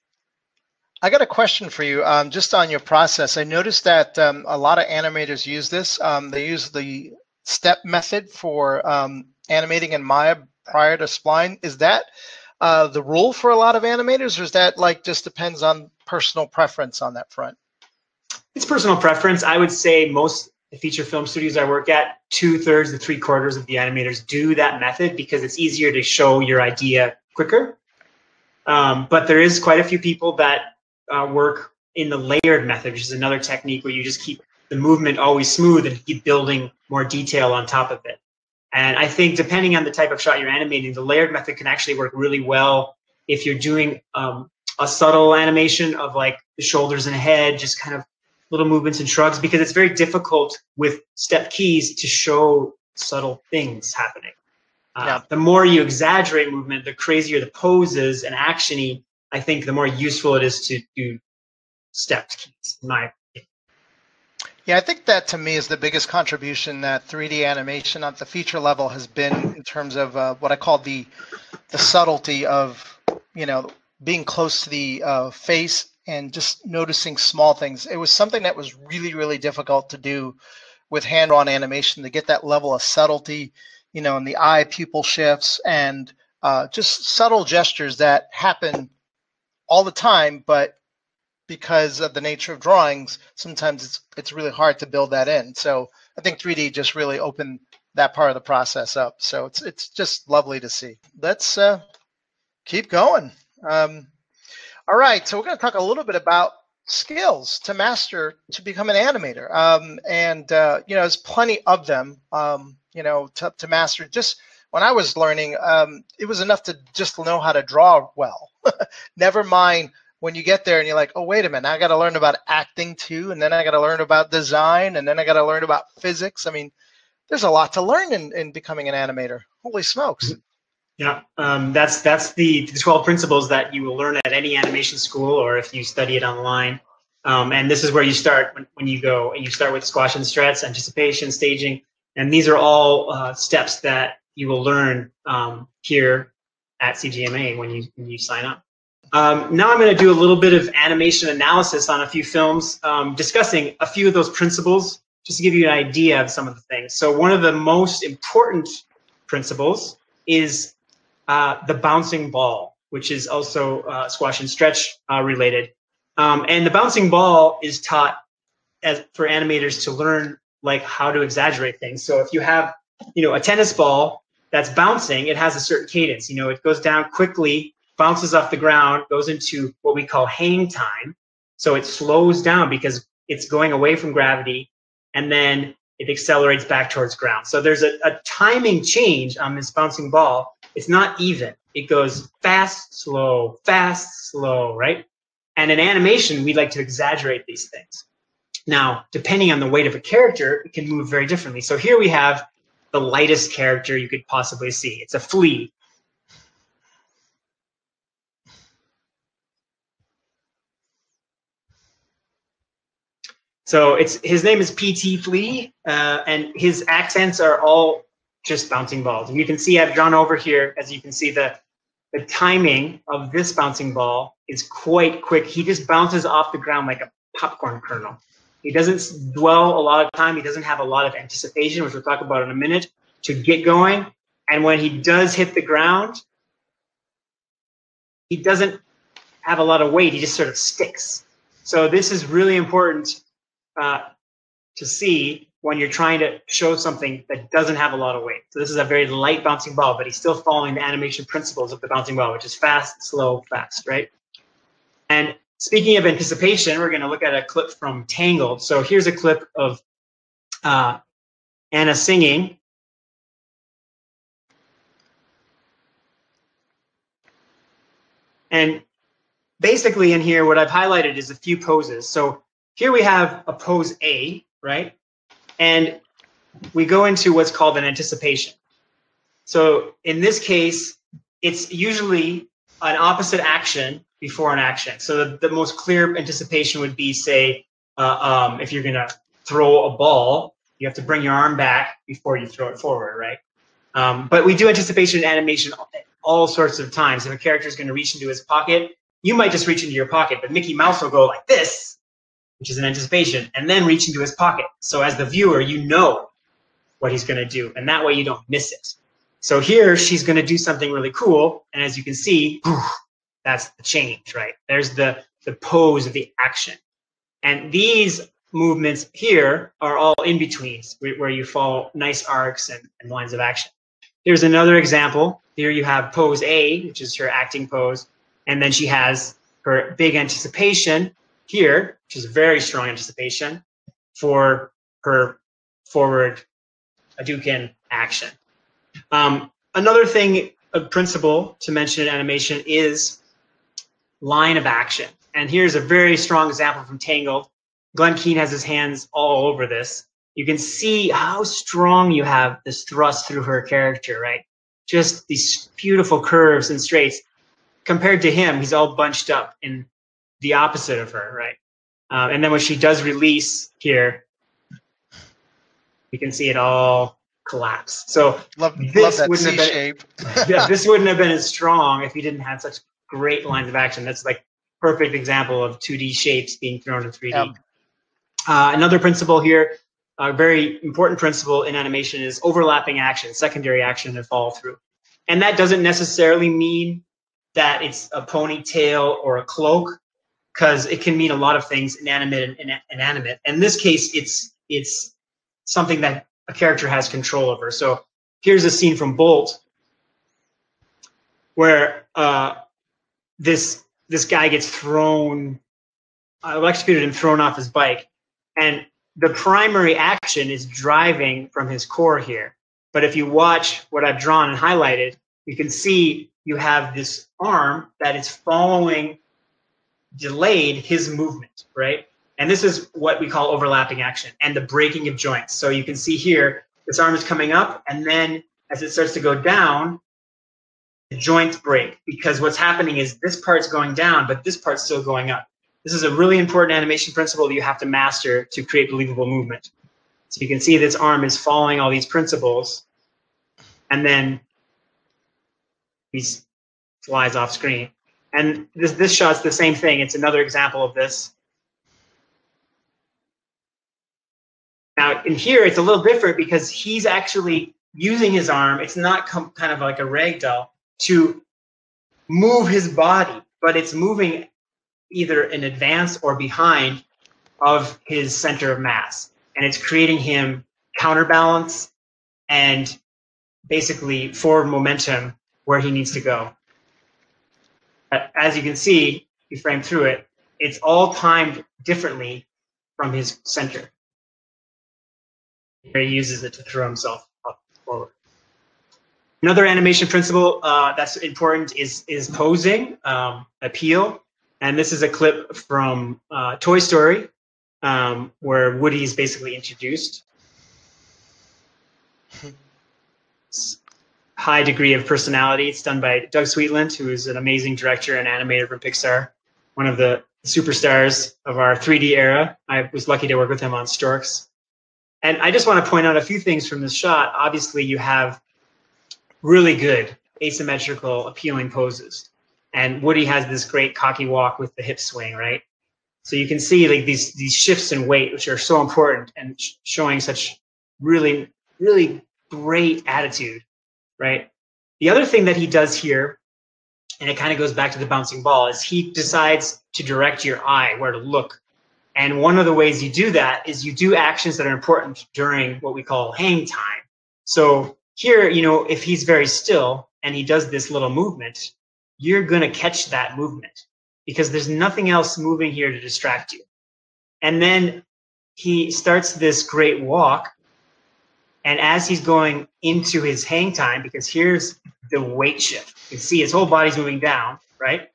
I got a question for you, um, just on your process. I noticed that um, a lot of animators use this. Um, they use the step method for um, animating in Maya prior to spline. Is that uh, the rule for a lot of animators, or is that like just depends on personal preference on that front? It's personal preference. I would say most feature film studios I work at, two thirds to three quarters of the animators do that method because it's easier to show your idea quicker. Um, but there is quite a few people that uh, work in the layered method, which is another technique where you just keep the movement always smooth and keep building more detail on top of it. And I think depending on the type of shot you're animating, the layered method can actually work really well if you're doing um, a subtle animation of like the shoulders and head, just kind of little movements and shrugs because it's very difficult with step keys to show subtle things happening. Uh, yeah. The more you exaggerate movement, the crazier the poses and actiony. I think the more useful it is to do stepped keys. In my. Yeah, I think that to me is the biggest contribution that 3D animation at the feature level has been in terms of uh, what I call the the subtlety of you know being close to the uh, face and just noticing small things. It was something that was really, really difficult to do with hand-on animation to get that level of subtlety, you know, in the eye pupil shifts and uh, just subtle gestures that happen all the time, but because of the nature of drawings, sometimes it's it's really hard to build that in. So I think 3D just really opened that part of the process up. So it's it's just lovely to see. Let's uh, keep going. Um, all right, so we're going to talk a little bit about skills to master to become an animator. Um, and, uh, you know, there's plenty of them, um, you know, to, to master. Just when I was learning, um, it was enough to just know how to draw well. Never mind when you get there and you're like, oh, wait a minute, I got to learn about acting too. And then I got to learn about design. And then I got to learn about physics. I mean, there's a lot to learn in, in becoming an animator. Holy smokes. Yeah, um, that's that's the, the 12 principles that you will learn at any animation school or if you study it online. Um, and this is where you start when, when you go and you start with squash and stretch, anticipation, staging, and these are all uh, steps that you will learn um, here at CGMA when you when you sign up. Um, now I'm going to do a little bit of animation analysis on a few films, um, discussing a few of those principles, just to give you an idea of some of the things. So one of the most important principles is uh, the bouncing ball, which is also uh, squash and stretch uh, related. Um, and the bouncing ball is taught as for animators to learn like how to exaggerate things. So if you have, you know, a tennis ball that's bouncing, it has a certain cadence. You know, it goes down quickly, bounces off the ground, goes into what we call hang time. So it slows down because it's going away from gravity, and then it accelerates back towards ground. So there's a, a timing change on this bouncing ball it's not even. It goes fast, slow, fast, slow, right? And in animation, we like to exaggerate these things. Now, depending on the weight of a character, it can move very differently. So here we have the lightest character you could possibly see. It's a flea. So it's his name is PT Flea, uh, and his accents are all just bouncing balls. And you can see I've drawn over here, as you can see the the timing of this bouncing ball is quite quick. He just bounces off the ground like a popcorn kernel. He doesn't dwell a lot of time. He doesn't have a lot of anticipation, which we'll talk about in a minute, to get going. And when he does hit the ground, he doesn't have a lot of weight. He just sort of sticks. So this is really important uh, to see when you're trying to show something that doesn't have a lot of weight. So this is a very light bouncing ball, but he's still following the animation principles of the bouncing ball, which is fast, slow, fast, right? And speaking of anticipation, we're going to look at a clip from Tangled. So here's a clip of uh, Anna singing. And basically in here, what I've highlighted is a few poses. So here we have a pose A, right? And we go into what's called an anticipation. So in this case, it's usually an opposite action before an action. So the, the most clear anticipation would be, say, uh, um, if you're going to throw a ball, you have to bring your arm back before you throw it forward, right? Um, but we do anticipation and animation all sorts of times. If a character is going to reach into his pocket, you might just reach into your pocket, but Mickey Mouse will go like this which is an anticipation, and then reach into his pocket. So as the viewer, you know what he's going to do, and that way you don't miss it. So here she's going to do something really cool, and as you can see, that's the change, right? There's the the pose of the action, and these movements here are all in betweens where you follow nice arcs and, and lines of action. Here's another example. Here you have pose A, which is her acting pose, and then she has her big anticipation, here, which is a very strong anticipation for her forward Hadouken action. Um, another thing, a principle to mention in animation is line of action. And here's a very strong example from Tangled. Glen Keane has his hands all over this. You can see how strong you have this thrust through her character, right? Just these beautiful curves and straights. Compared to him, he's all bunched up in the opposite of her, right? Um, and then when she does release here, you can see it all collapse. So love, this love wouldn't have been, yeah, this wouldn't have been as strong if you didn't have such great lines of action. That's like perfect example of 2D shapes being thrown in 3D. Yep. Uh, another principle here, a very important principle in animation is overlapping action, secondary action and follow through. And that doesn't necessarily mean that it's a ponytail or a cloak because it can mean a lot of things, inanimate and inanimate. In this case, it's it's something that a character has control over. So here's a scene from Bolt where uh, this this guy gets thrown, uh, electrocuted and thrown off his bike, and the primary action is driving from his core here. But if you watch what I've drawn and highlighted, you can see you have this arm that is following delayed his movement, right? And this is what we call overlapping action and the breaking of joints. So you can see here, this arm is coming up, and then as it starts to go down, the joints break because what's happening is this part's going down, but this part's still going up. This is a really important animation principle that you have to master to create believable movement. So you can see this arm is following all these principles, and then he flies off screen. And this, this shot's the same thing. It's another example of this. Now, in here, it's a little different because he's actually using his arm. It's not kind of like a rag doll to move his body, but it's moving either in advance or behind of his center of mass. And it's creating him counterbalance and basically forward momentum where he needs to go as you can see, you frame through it, it's all timed differently from his center. He uses it to throw himself up forward. Another animation principle uh, that's important is, is posing, um, appeal. And this is a clip from uh, Toy Story, um, where Woody is basically introduced. high degree of personality. It's done by Doug Sweetland, who is an amazing director and animator from Pixar, one of the superstars of our 3D era. I was lucky to work with him on Storks. And I just want to point out a few things from this shot. Obviously, you have really good asymmetrical, appealing poses. And Woody has this great cocky walk with the hip swing, right? So you can see like these these shifts in weight, which are so important and sh- showing such really really great attitude, right? The other thing that he does here, and it kind of goes back to the bouncing ball, is he decides to direct your eye where to look. And one of the ways you do that is you do actions that are important during what we call hang time. So here, you know, if he's very still and he does this little movement, you're going to catch that movement because there's nothing else moving here to distract you. And then he starts this great walk. And as he's going into his hang time, because here's the weight shift, you can see his whole body's moving down, right?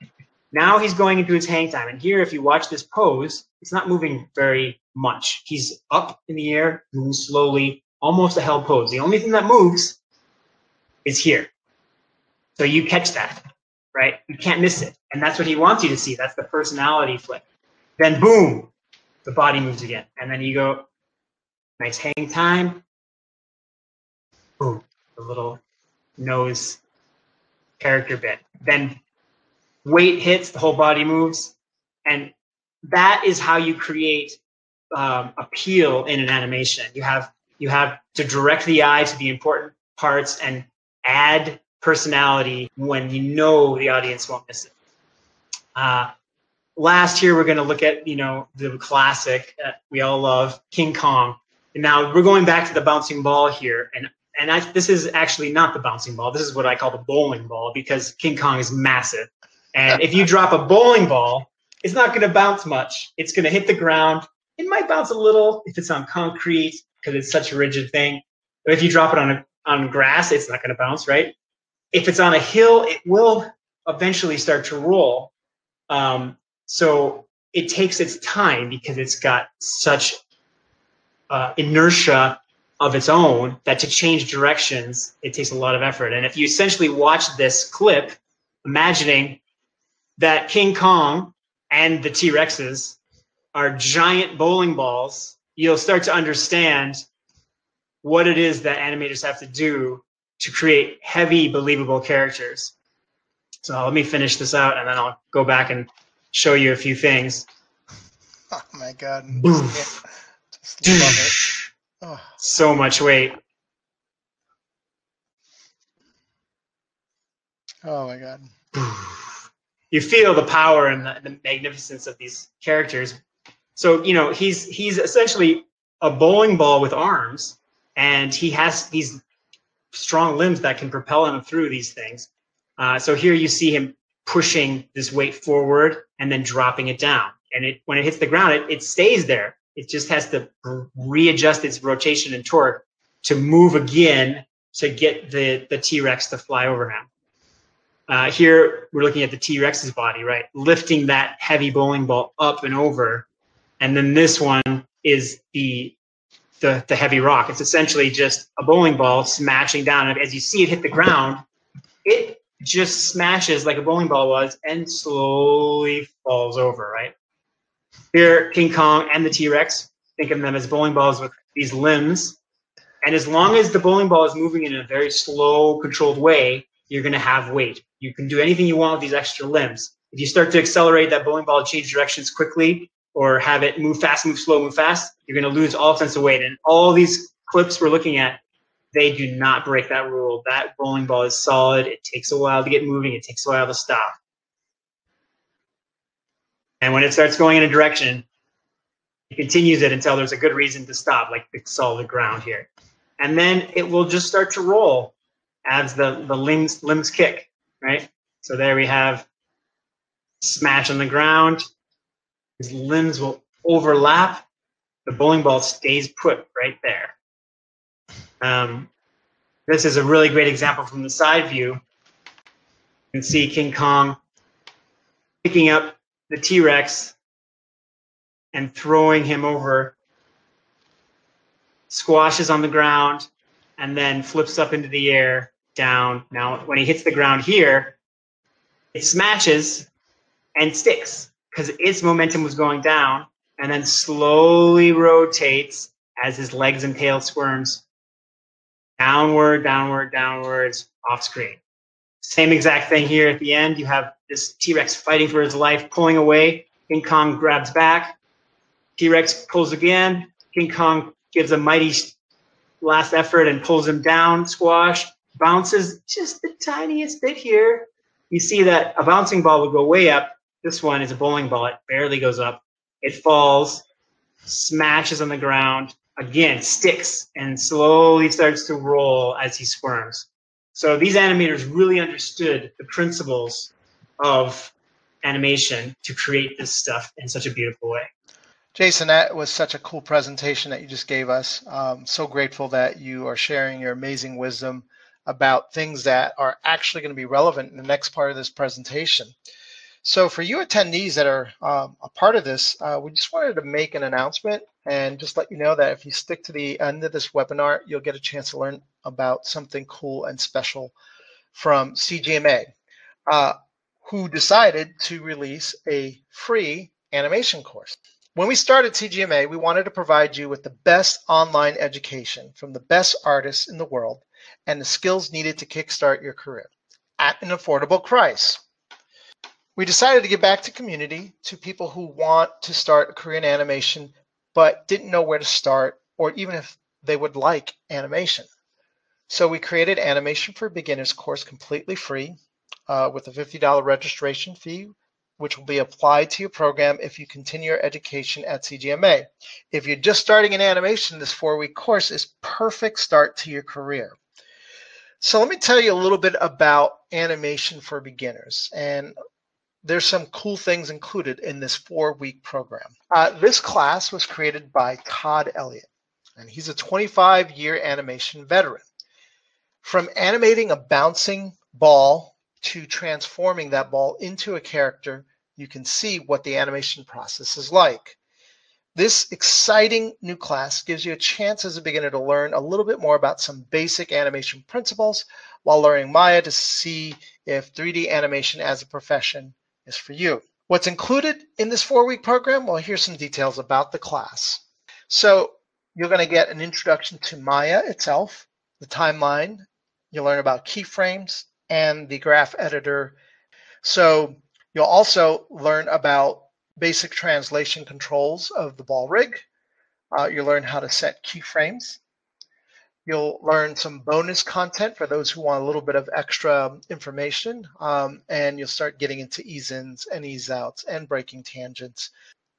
Now he's going into his hang time. And here, if you watch this pose, it's not moving very much. He's up in the air, moving slowly, almost a held pose. The only thing that moves is here. So you catch that right? You can't miss it. And that's what he wants you to see. That's the personality flip. Then boom, the body moves again. And then you go, nice hang time. Boom, the little nose character bit. Then weight hits, the whole body moves. And that is how you create um, appeal in an animation. You have you have to direct the eye to the important parts and add personality when you know the audience won't miss it. Uh, last year, we're going to look at you know the classic that we all love, King Kong. And now we're going back to the bouncing ball here, and and I, this is actually not the bouncing ball. This is what I call the bowling ball because King Kong is massive. And if you drop a bowling ball, it's not going to bounce much. It's going to hit the ground. It might bounce a little if it's on concrete because it's such a rigid thing. But if you drop it on a, on grass, it's not going to bounce, right? if it's on a hill, it will eventually start to roll. Um, so it takes its time because it's got such uh, inertia of its own that to change directions, it takes a lot of effort. And if you essentially watch this clip, imagining that King Kong and the T Rexes are giant bowling balls, you'll start to understand what it is that animators have to do to create heavy, believable characters. So let me finish this out and then I'll go back and show you a few things. Oh my god. Just love it. Oh. So much weight. Oh my god. You feel the power and the, the magnificence of these characters. So, you know, he's he's essentially a bowling ball with arms and he has these strong limbs that can propel him through these things. Uh, so here you see him pushing this weight forward and then dropping it down. And it when it hits the ground, it, it stays there. It just has to readjust its rotation and torque to move again to get the, the T-Rex to fly over him. Uh, here we're looking at the T-Rex's body, right? Lifting that heavy bowling ball up and over. And then this one is the the, the heavy rock. It's essentially just a bowling ball smashing down. And as you see it hit the ground, it just smashes like a bowling ball was and slowly falls over, right? Here, King Kong and the T Rex, think of them as bowling balls with these limbs. And as long as the bowling ball is moving in a very slow, controlled way, you're going to have weight. You can do anything you want with these extra limbs. If you start to accelerate that bowling ball, change directions quickly, or have it move fast, move slow, move fast, you're going to lose all sense of weight. And all these clips we're looking at, they do not break that rule. That bowling ball is solid. It takes a while to get moving. It takes a while to stop. And when it starts going in a direction, it continues it until there's a good reason to stop, like the solid ground here. And then it will just start to roll as the, the limbs limbs kick, right? So there we have smash on the ground, his limbs will overlap. The bowling ball stays put right there. Um, this is a really great example from the side view. You can see King Kong picking up the T-Rex and throwing him over, squashes on the ground, and then flips up into the air, down. Now, when he hits the ground here, it smashes and sticks because its momentum was going down, and then slowly rotates as his legs and tail squirms downward, downward, downwards, off screen. Same exact thing here at the end. You have this T Rex fighting for his life, pulling away. King Kong grabs back. T Rex pulls again. King Kong gives a mighty last effort and pulls him down. Squash bounces just the tiniest bit here. You see that a bouncing ball would go way up. This one is a bowling ball. It barely goes up. It falls, smashes on the ground, again sticks and slowly starts to roll as he squirms. So these animators really understood the principles of animation to create this stuff in such a beautiful way. Jason, that was such a cool presentation that you just gave us. Um, so grateful that you are sharing your amazing wisdom about things that are actually going to be relevant in the next part of this presentation. So for you attendees that are um, a part of this, uh, we just wanted to make an announcement and just let you know that if you stick to the end of this webinar, you'll get a chance to learn about something cool and special from CGMA, uh, who decided to release a free animation course. When we started CGMA, we wanted to provide you with the best online education from the best artists in the world and the skills needed to kickstart your career at an affordable price. We decided to give back to community, to people who want to start a career in animation but didn't know where to start or even if they would like animation. So we created Animation for Beginners course completely free uh, with a $50 registration fee, which will be applied to your program if you continue your education at CGMA. If you're just starting in animation, this four-week course is perfect start to your career. So let me tell you a little bit about animation for beginners. And there's some cool things included in this four week program. Uh, this class was created by Todd Elliott, and he's a 25 year animation veteran. From animating a bouncing ball to transforming that ball into a character, you can see what the animation process is like. This exciting new class gives you a chance as a beginner to learn a little bit more about some basic animation principles while learning Maya to see if 3D animation as a profession is for you. What's included in this four week program? Well, here's some details about the class. So, you're going to get an introduction to Maya itself, the timeline. You'll learn about keyframes and the graph editor. So, you'll also learn about basic translation controls of the ball rig. Uh, you'll learn how to set keyframes. You'll learn some bonus content for those who want a little bit of extra information, um, and you'll start getting into ease-ins and ease-outs and breaking tangents.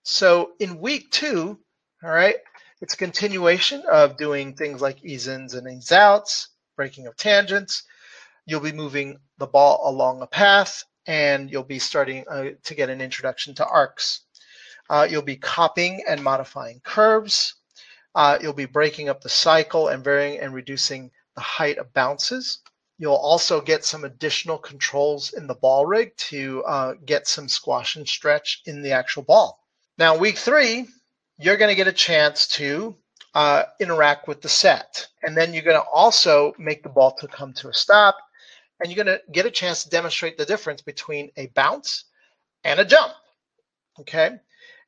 So in week two, all right, it's a continuation of doing things like ease-ins and ease-outs, breaking of tangents. You'll be moving the ball along a path, and you'll be starting uh, to get an introduction to arcs. Uh, you'll be copying and modifying curves. Uh, you'll be breaking up the cycle and varying and reducing the height of bounces. You'll also get some additional controls in the ball rig to uh, get some squash and stretch in the actual ball. Now, week three, you're going to get a chance to uh, interact with the set. And then you're going to also make the ball to come to a stop. And you're going to get a chance to demonstrate the difference between a bounce and a jump. Okay.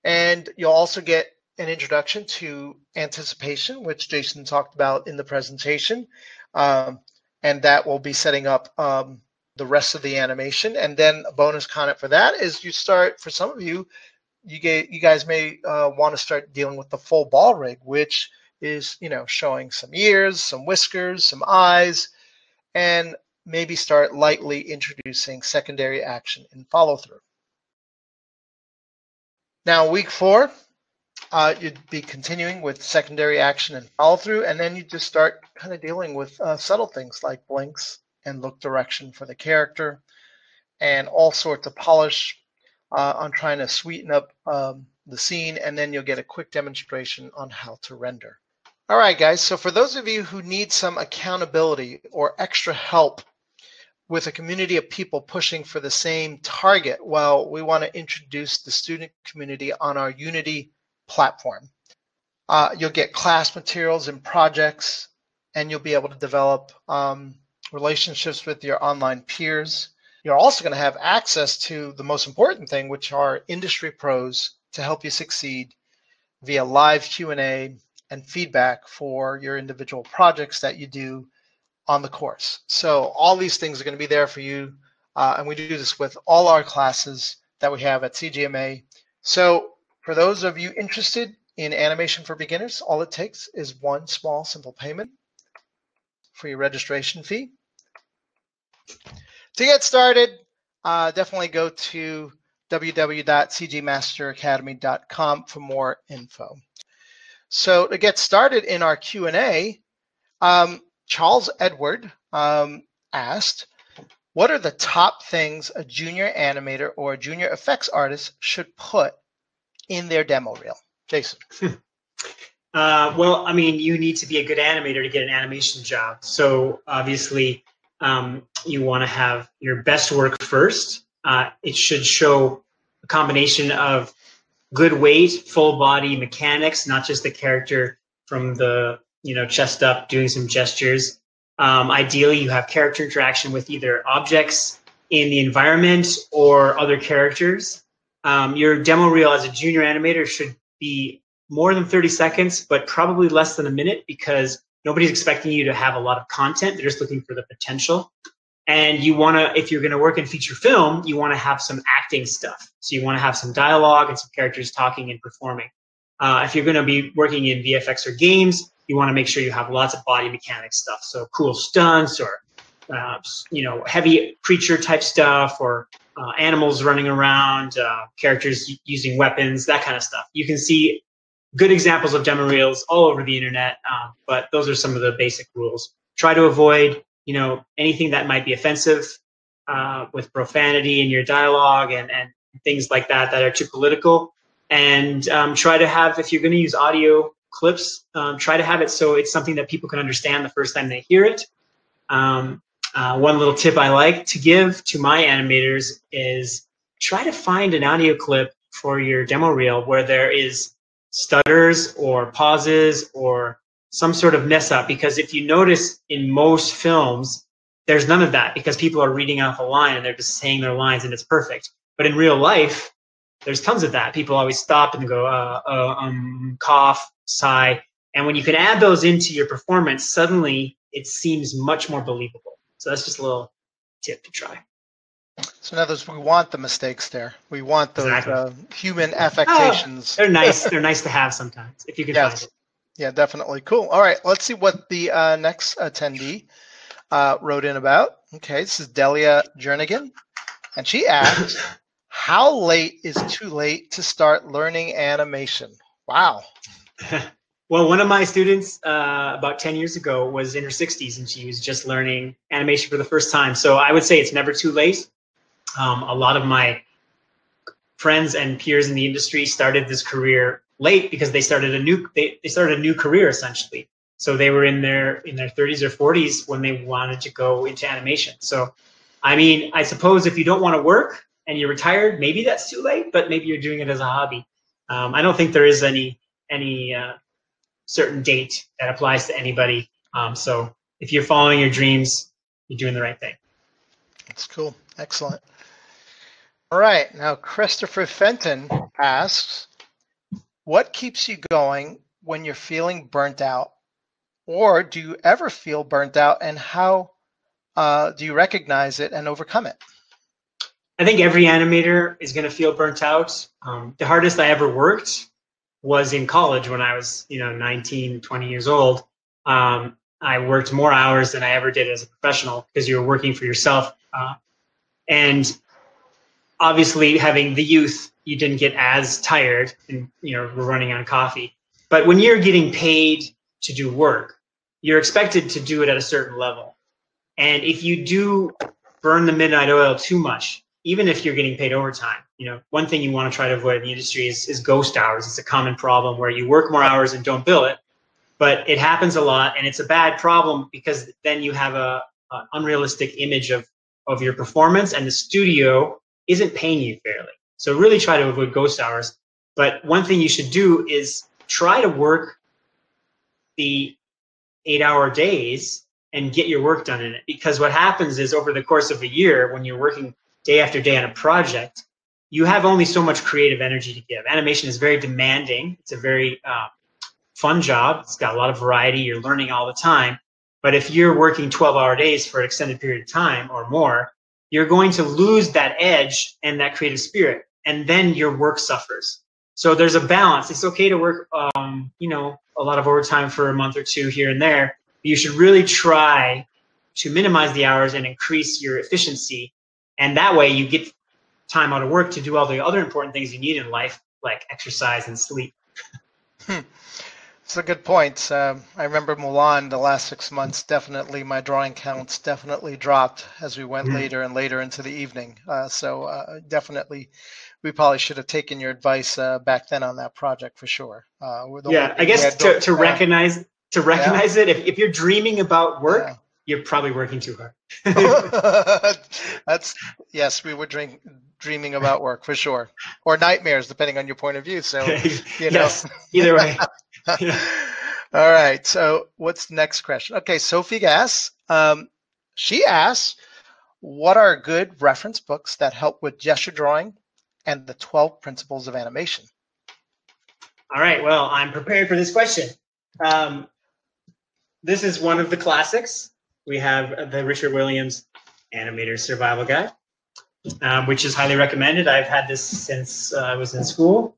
And you'll also get an introduction to anticipation, which Jason talked about in the presentation. Um, and that will be setting up um, the rest of the animation. And then a bonus comment for that is you start, for some of you, you get you guys may uh, want to start dealing with the full ball rig, which is you know showing some ears, some whiskers, some eyes, and maybe start lightly introducing secondary action and follow through. Now, week four, uh, you'd be continuing with secondary action and follow through, and then you just start kind of dealing with uh, subtle things like blinks and look direction for the character, and all sorts of polish uh, on trying to sweeten up um, the scene, and then you'll get a quick demonstration on how to render. All right, guys, so for those of you who need some accountability or extra help with a community of people pushing for the same target, well, we want to introduce the student community on our Unity platform. Uh, you'll get class materials and projects, and you'll be able to develop um, relationships with your online peers. You're also going to have access to the most important thing, which are industry pros to help you succeed via live Q&A and feedback for your individual projects that you do on the course. So all these things are going to be there for you. Uh, and we do this with all our classes that we have at CGMA. So for those of you interested in animation for beginners, all it takes is one small simple payment for your registration fee. To get started, uh, definitely go to www.cgmasteracademy.com for more info. So to get started in our Q&A, um, Charles Edward um, asked, what are the top things a junior animator or a junior effects artist should put in their demo reel? Jason. Uh, well, I mean, you need to be a good animator to get an animation job. So obviously, um, you want to have your best work first. Uh, it should show a combination of good weight, full body mechanics, not just the character from the you know chest up doing some gestures. Um, ideally, you have character interaction with either objects in the environment or other characters. Um, your demo reel as a junior animator should be more than 30 seconds, but probably less than a minute because nobody's expecting you to have a lot of content. They're just looking for the potential. And you want to, if you're going to work in feature film, you want to have some acting stuff. So you want to have some dialogue and some characters talking and performing. Uh, if you're going to be working in VFX or games, you want to make sure you have lots of body mechanics stuff. So cool stunts or, uh, you know, heavy creature type stuff or uh, animals running around, uh, characters using weapons, that kind of stuff. You can see good examples of demo reels all over the internet, um, but those are some of the basic rules. Try to avoid, you know, anything that might be offensive uh, with profanity in your dialogue and, and things like that that are too political. And um, try to have, if you're going to use audio clips, um, try to have it so it's something that people can understand the first time they hear it. Um, uh, one little tip I like to give to my animators is try to find an audio clip for your demo reel where there is stutters or pauses or some sort of mess up. Because if you notice in most films there's none of that because people are reading off a line and they're just saying their lines and it's perfect. But in real life there's tons of that. People always stop and go uh, uh, um, cough sigh. And when you can add those into your performance suddenly it seems much more believable. So that's just a little tip to try so in other words, we want the mistakes there. We want those exactly. uh, human affectations. Oh, they're nice. they're nice to have sometimes if you can yes. find it. Yeah, definitely. Cool. All right, let's see what the uh, next attendee uh, wrote in about. Okay, this is Delia Jernigan, and she asked, "How late is too late to start learning animation?" Wow. well, one of my students uh, about 10 years ago was in her 60s, and she was just learning animation for the first time. So I would say it's never too late. Um, a lot of my friends and peers in the industry started this career late because they started a new they, they started a new career essentially. So they were in their in their 30s or 40s when they wanted to go into animation. So I mean, I suppose if you don't want to work and you're retired, maybe that's too late, but maybe you're doing it as a hobby. Um, I don't think there is any any uh, certain date that applies to anybody. Um, so if you're following your dreams, you're doing the right thing. That's cool. Excellent. All right, now Christopher Fenton asks, what keeps you going when you're feeling burnt out? Or do you ever feel burnt out and how uh, do you recognize it and overcome it? I think every animator is going to feel burnt out. Um, the hardest I ever worked was in college when I was, you know, 19, 20 years old. Um, I worked more hours than I ever did as a professional because you were working for yourself. Uh, and obviously having the youth you didn't get as tired and you know we're running on coffee. But when you're getting paid to do work you're expected to do it at a certain level. And if you do burn the midnight oil too much even if you're getting paid overtime you know one thing you want to try to avoid in the industry is, is ghost hours. It's a common problem where you work more hours and don't bill it. But it happens a lot and it's a bad problem because then you have a, a unrealistic image of of your performance and the studio isn't paying you fairly. So really try to avoid ghost hours. But one thing you should do is try to work the eight hour days and get your work done in it. Because what happens is over the course of a year, when you're working day after day on a project, you have only so much creative energy to give. Animation is very demanding. It's a very uh, fun job. It's got a lot of variety. You're learning all the time. But if you're working 12 hour days for an extended period of time or more, you're going to lose that edge and that creative spirit. And then your work suffers. So there's a balance. It's okay to work, um, you know, a lot of overtime for a month or two here and there. You should really try to minimize the hours and increase your efficiency. And that way you get time out of work to do all the other important things you need in life, like exercise and sleep. Hmm. It's a good point. Um, I remember Mulan, the last six months, definitely my drawing counts definitely dropped as we went mm-hmm. later and later into the evening. Uh, so uh, definitely, we probably should have taken your advice uh, back then on that project for sure. Uh, yeah, I guess to, to recognize to recognize yeah. it, if, if you're dreaming about work, yeah. you're probably working too hard. That's yes, we were drink, dreaming about work for sure, or nightmares, depending on your point of view. So, you know. yes, either way. All right. So, what's the next question? Okay, Sophie Gass. Um, she asks, "What are good reference books that help with gesture drawing and the 12 principles of animation?" All right. Well, I'm prepared for this question. Um, this is one of the classics. We have the Richard Williams Animator Survival Guide, um, which is highly recommended. I've had this since uh, I was in school.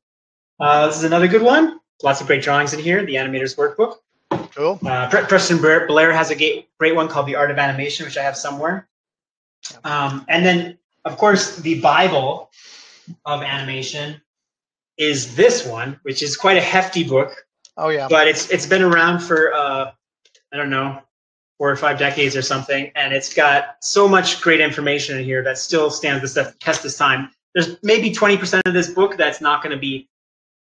Uh, this is another good one. Lots of great drawings in here. The Animator's Workbook. Cool. Uh, Preston Blair has a great one called The Art of Animation, which I have somewhere. Um, and then, of course, the Bible of animation is this one, which is quite a hefty book. Oh yeah. But it's it's been around for uh, I don't know four or five decades or something, and it's got so much great information in here that still stands the test of time. There's maybe 20% of this book that's not going to be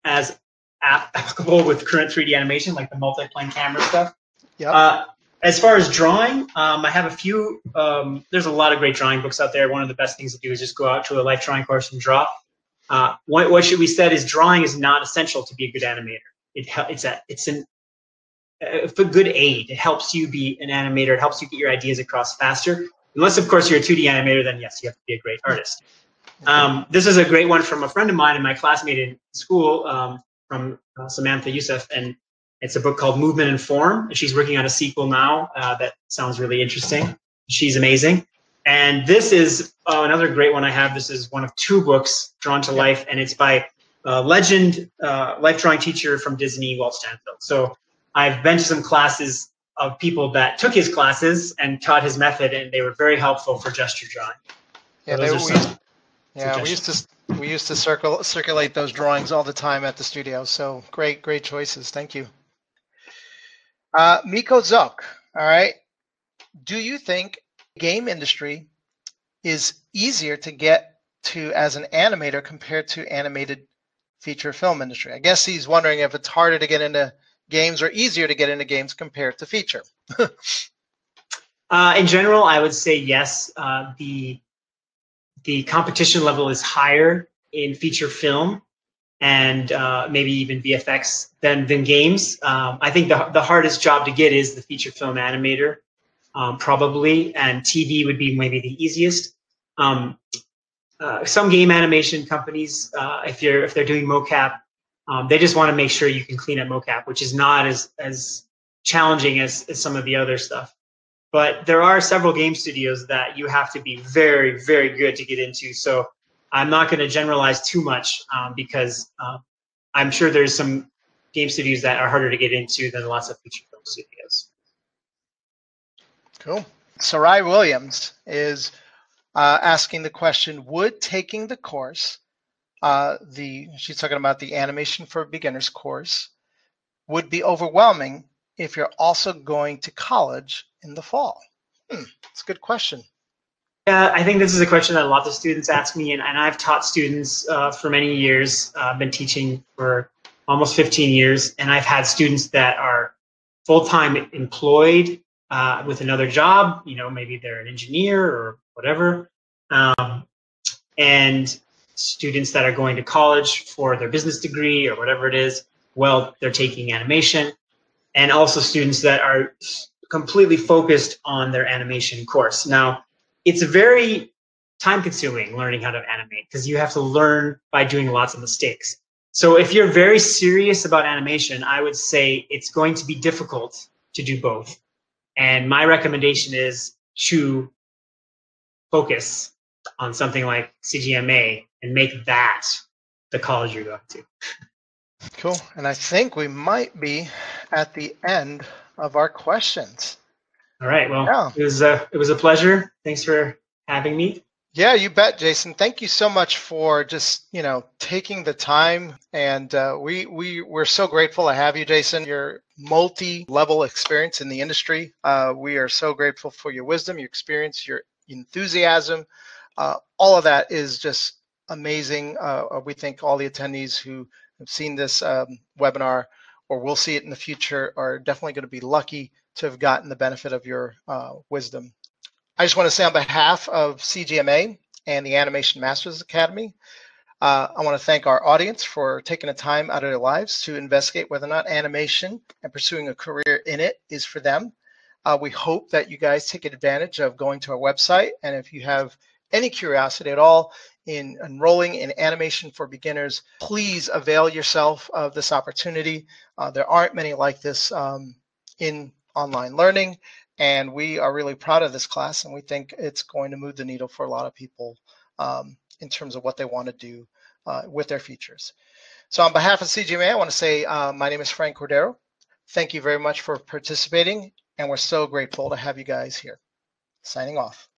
as applicable with current 3D animation, like the multi-plane camera stuff. Yeah. Uh, as far as drawing, um, I have a few. Um, there's a lot of great drawing books out there. One of the best things to do is just go out to a life drawing course and draw. Uh, what, what should we said is drawing is not essential to be a good animator. It, it's a it's an a good aid. It helps you be an animator. It helps you get your ideas across faster. Unless, of course, you're a 2D animator, then yes, you have to be a great artist. Um, this is a great one from a friend of mine and my classmate in school, um, from uh, Samantha Youssef, and it's a book called Movement and Form. And she's working on a sequel now uh, that sounds really interesting. She's amazing. And this is uh, another great one I have. This is one of two books drawn to life, and it's by a legend uh, life drawing teacher from Disney, Walt Stanchfield. So I've been to some classes of people that took his classes and taught his method, and they were very helpful for gesture drawing. Yeah, so they, we, yeah, we used to we used to circle circulate those drawings all the time at the studio. So great, great choices. Thank you. Uh, Miko Zok. All right. Do you think game industry is easier to get to as an animator compared to animated feature film industry? I guess he's wondering if it's harder to get into games or easier to get into games compared to feature. uh, in general, I would say yes. Uh, the the competition level is higher in feature film and uh, maybe even VFX than than games. Um, I think the the hardest job to get is the feature film animator, um, probably, and TV would be maybe the easiest. Um, uh, some game animation companies, uh, if you're if they're doing mocap, um, they just want to make sure you can clean up mocap, which is not as as challenging as, as some of the other stuff. But there are several game studios that you have to be very, very good to get into. So I'm not going to generalize too much um, because uh, I'm sure there's some game studios that are harder to get into than lots of feature film studios. Cool. Sarai Williams is uh, asking the question: Would taking the course, uh, the she's talking about the animation for beginners course, would be overwhelming if you're also going to college in the fall? Hmm, that's a good question. Yeah, I think this is a question that lots of students ask me, and, and I've taught students uh, for many years. Uh, I've been teaching for almost 15 years, and I've had students that are full time employed uh, with another job. You know, maybe they're an engineer or whatever, um, and students that are going to college for their business degree or whatever it is. Well, they're taking animation. And also students that are completely focused on their animation course. Now, it's very time consuming learning how to animate because you have to learn by doing lots of mistakes. So if you're very serious about animation, I would say it's going to be difficult to do both. And my recommendation is to focus on something like CGMA and make that the college you're going to. Cool. And I think we might be at the end of our questions. All right. Well, yeah. it was a, it was a pleasure. Thanks for having me. Yeah, you bet, Jason. Thank you so much for just you know taking the time, and uh, we we we're so grateful to have you, Jason. Your multi-level experience in the industry. Uh, we are so grateful for your wisdom, your experience, your enthusiasm. Uh, all of that is just amazing. Uh, we think all the attendees who have seen this um, webinar or will see it in the future are definitely going to be lucky to have gotten the benefit of your uh, wisdom I just want to say on behalf of CGMA and the Animation Masters Academy, uh, I want to thank our audience for taking the time out of their lives to investigate whether or not animation and pursuing a career in it is for them. Uh, we hope that you guys take advantage of going to our website. And if you have any curiosity at all in enrolling in animation for beginners, please avail yourself of this opportunity. Uh, there aren't many like this um, in online learning. And we are really proud of this class, and we think it's going to move the needle for a lot of people um, in terms of what they want to do uh, with their futures. So on behalf of CGMA, I want to say uh, my name is Frank Cordero. Thank you very much for participating, and we're so grateful to have you guys here. Signing off.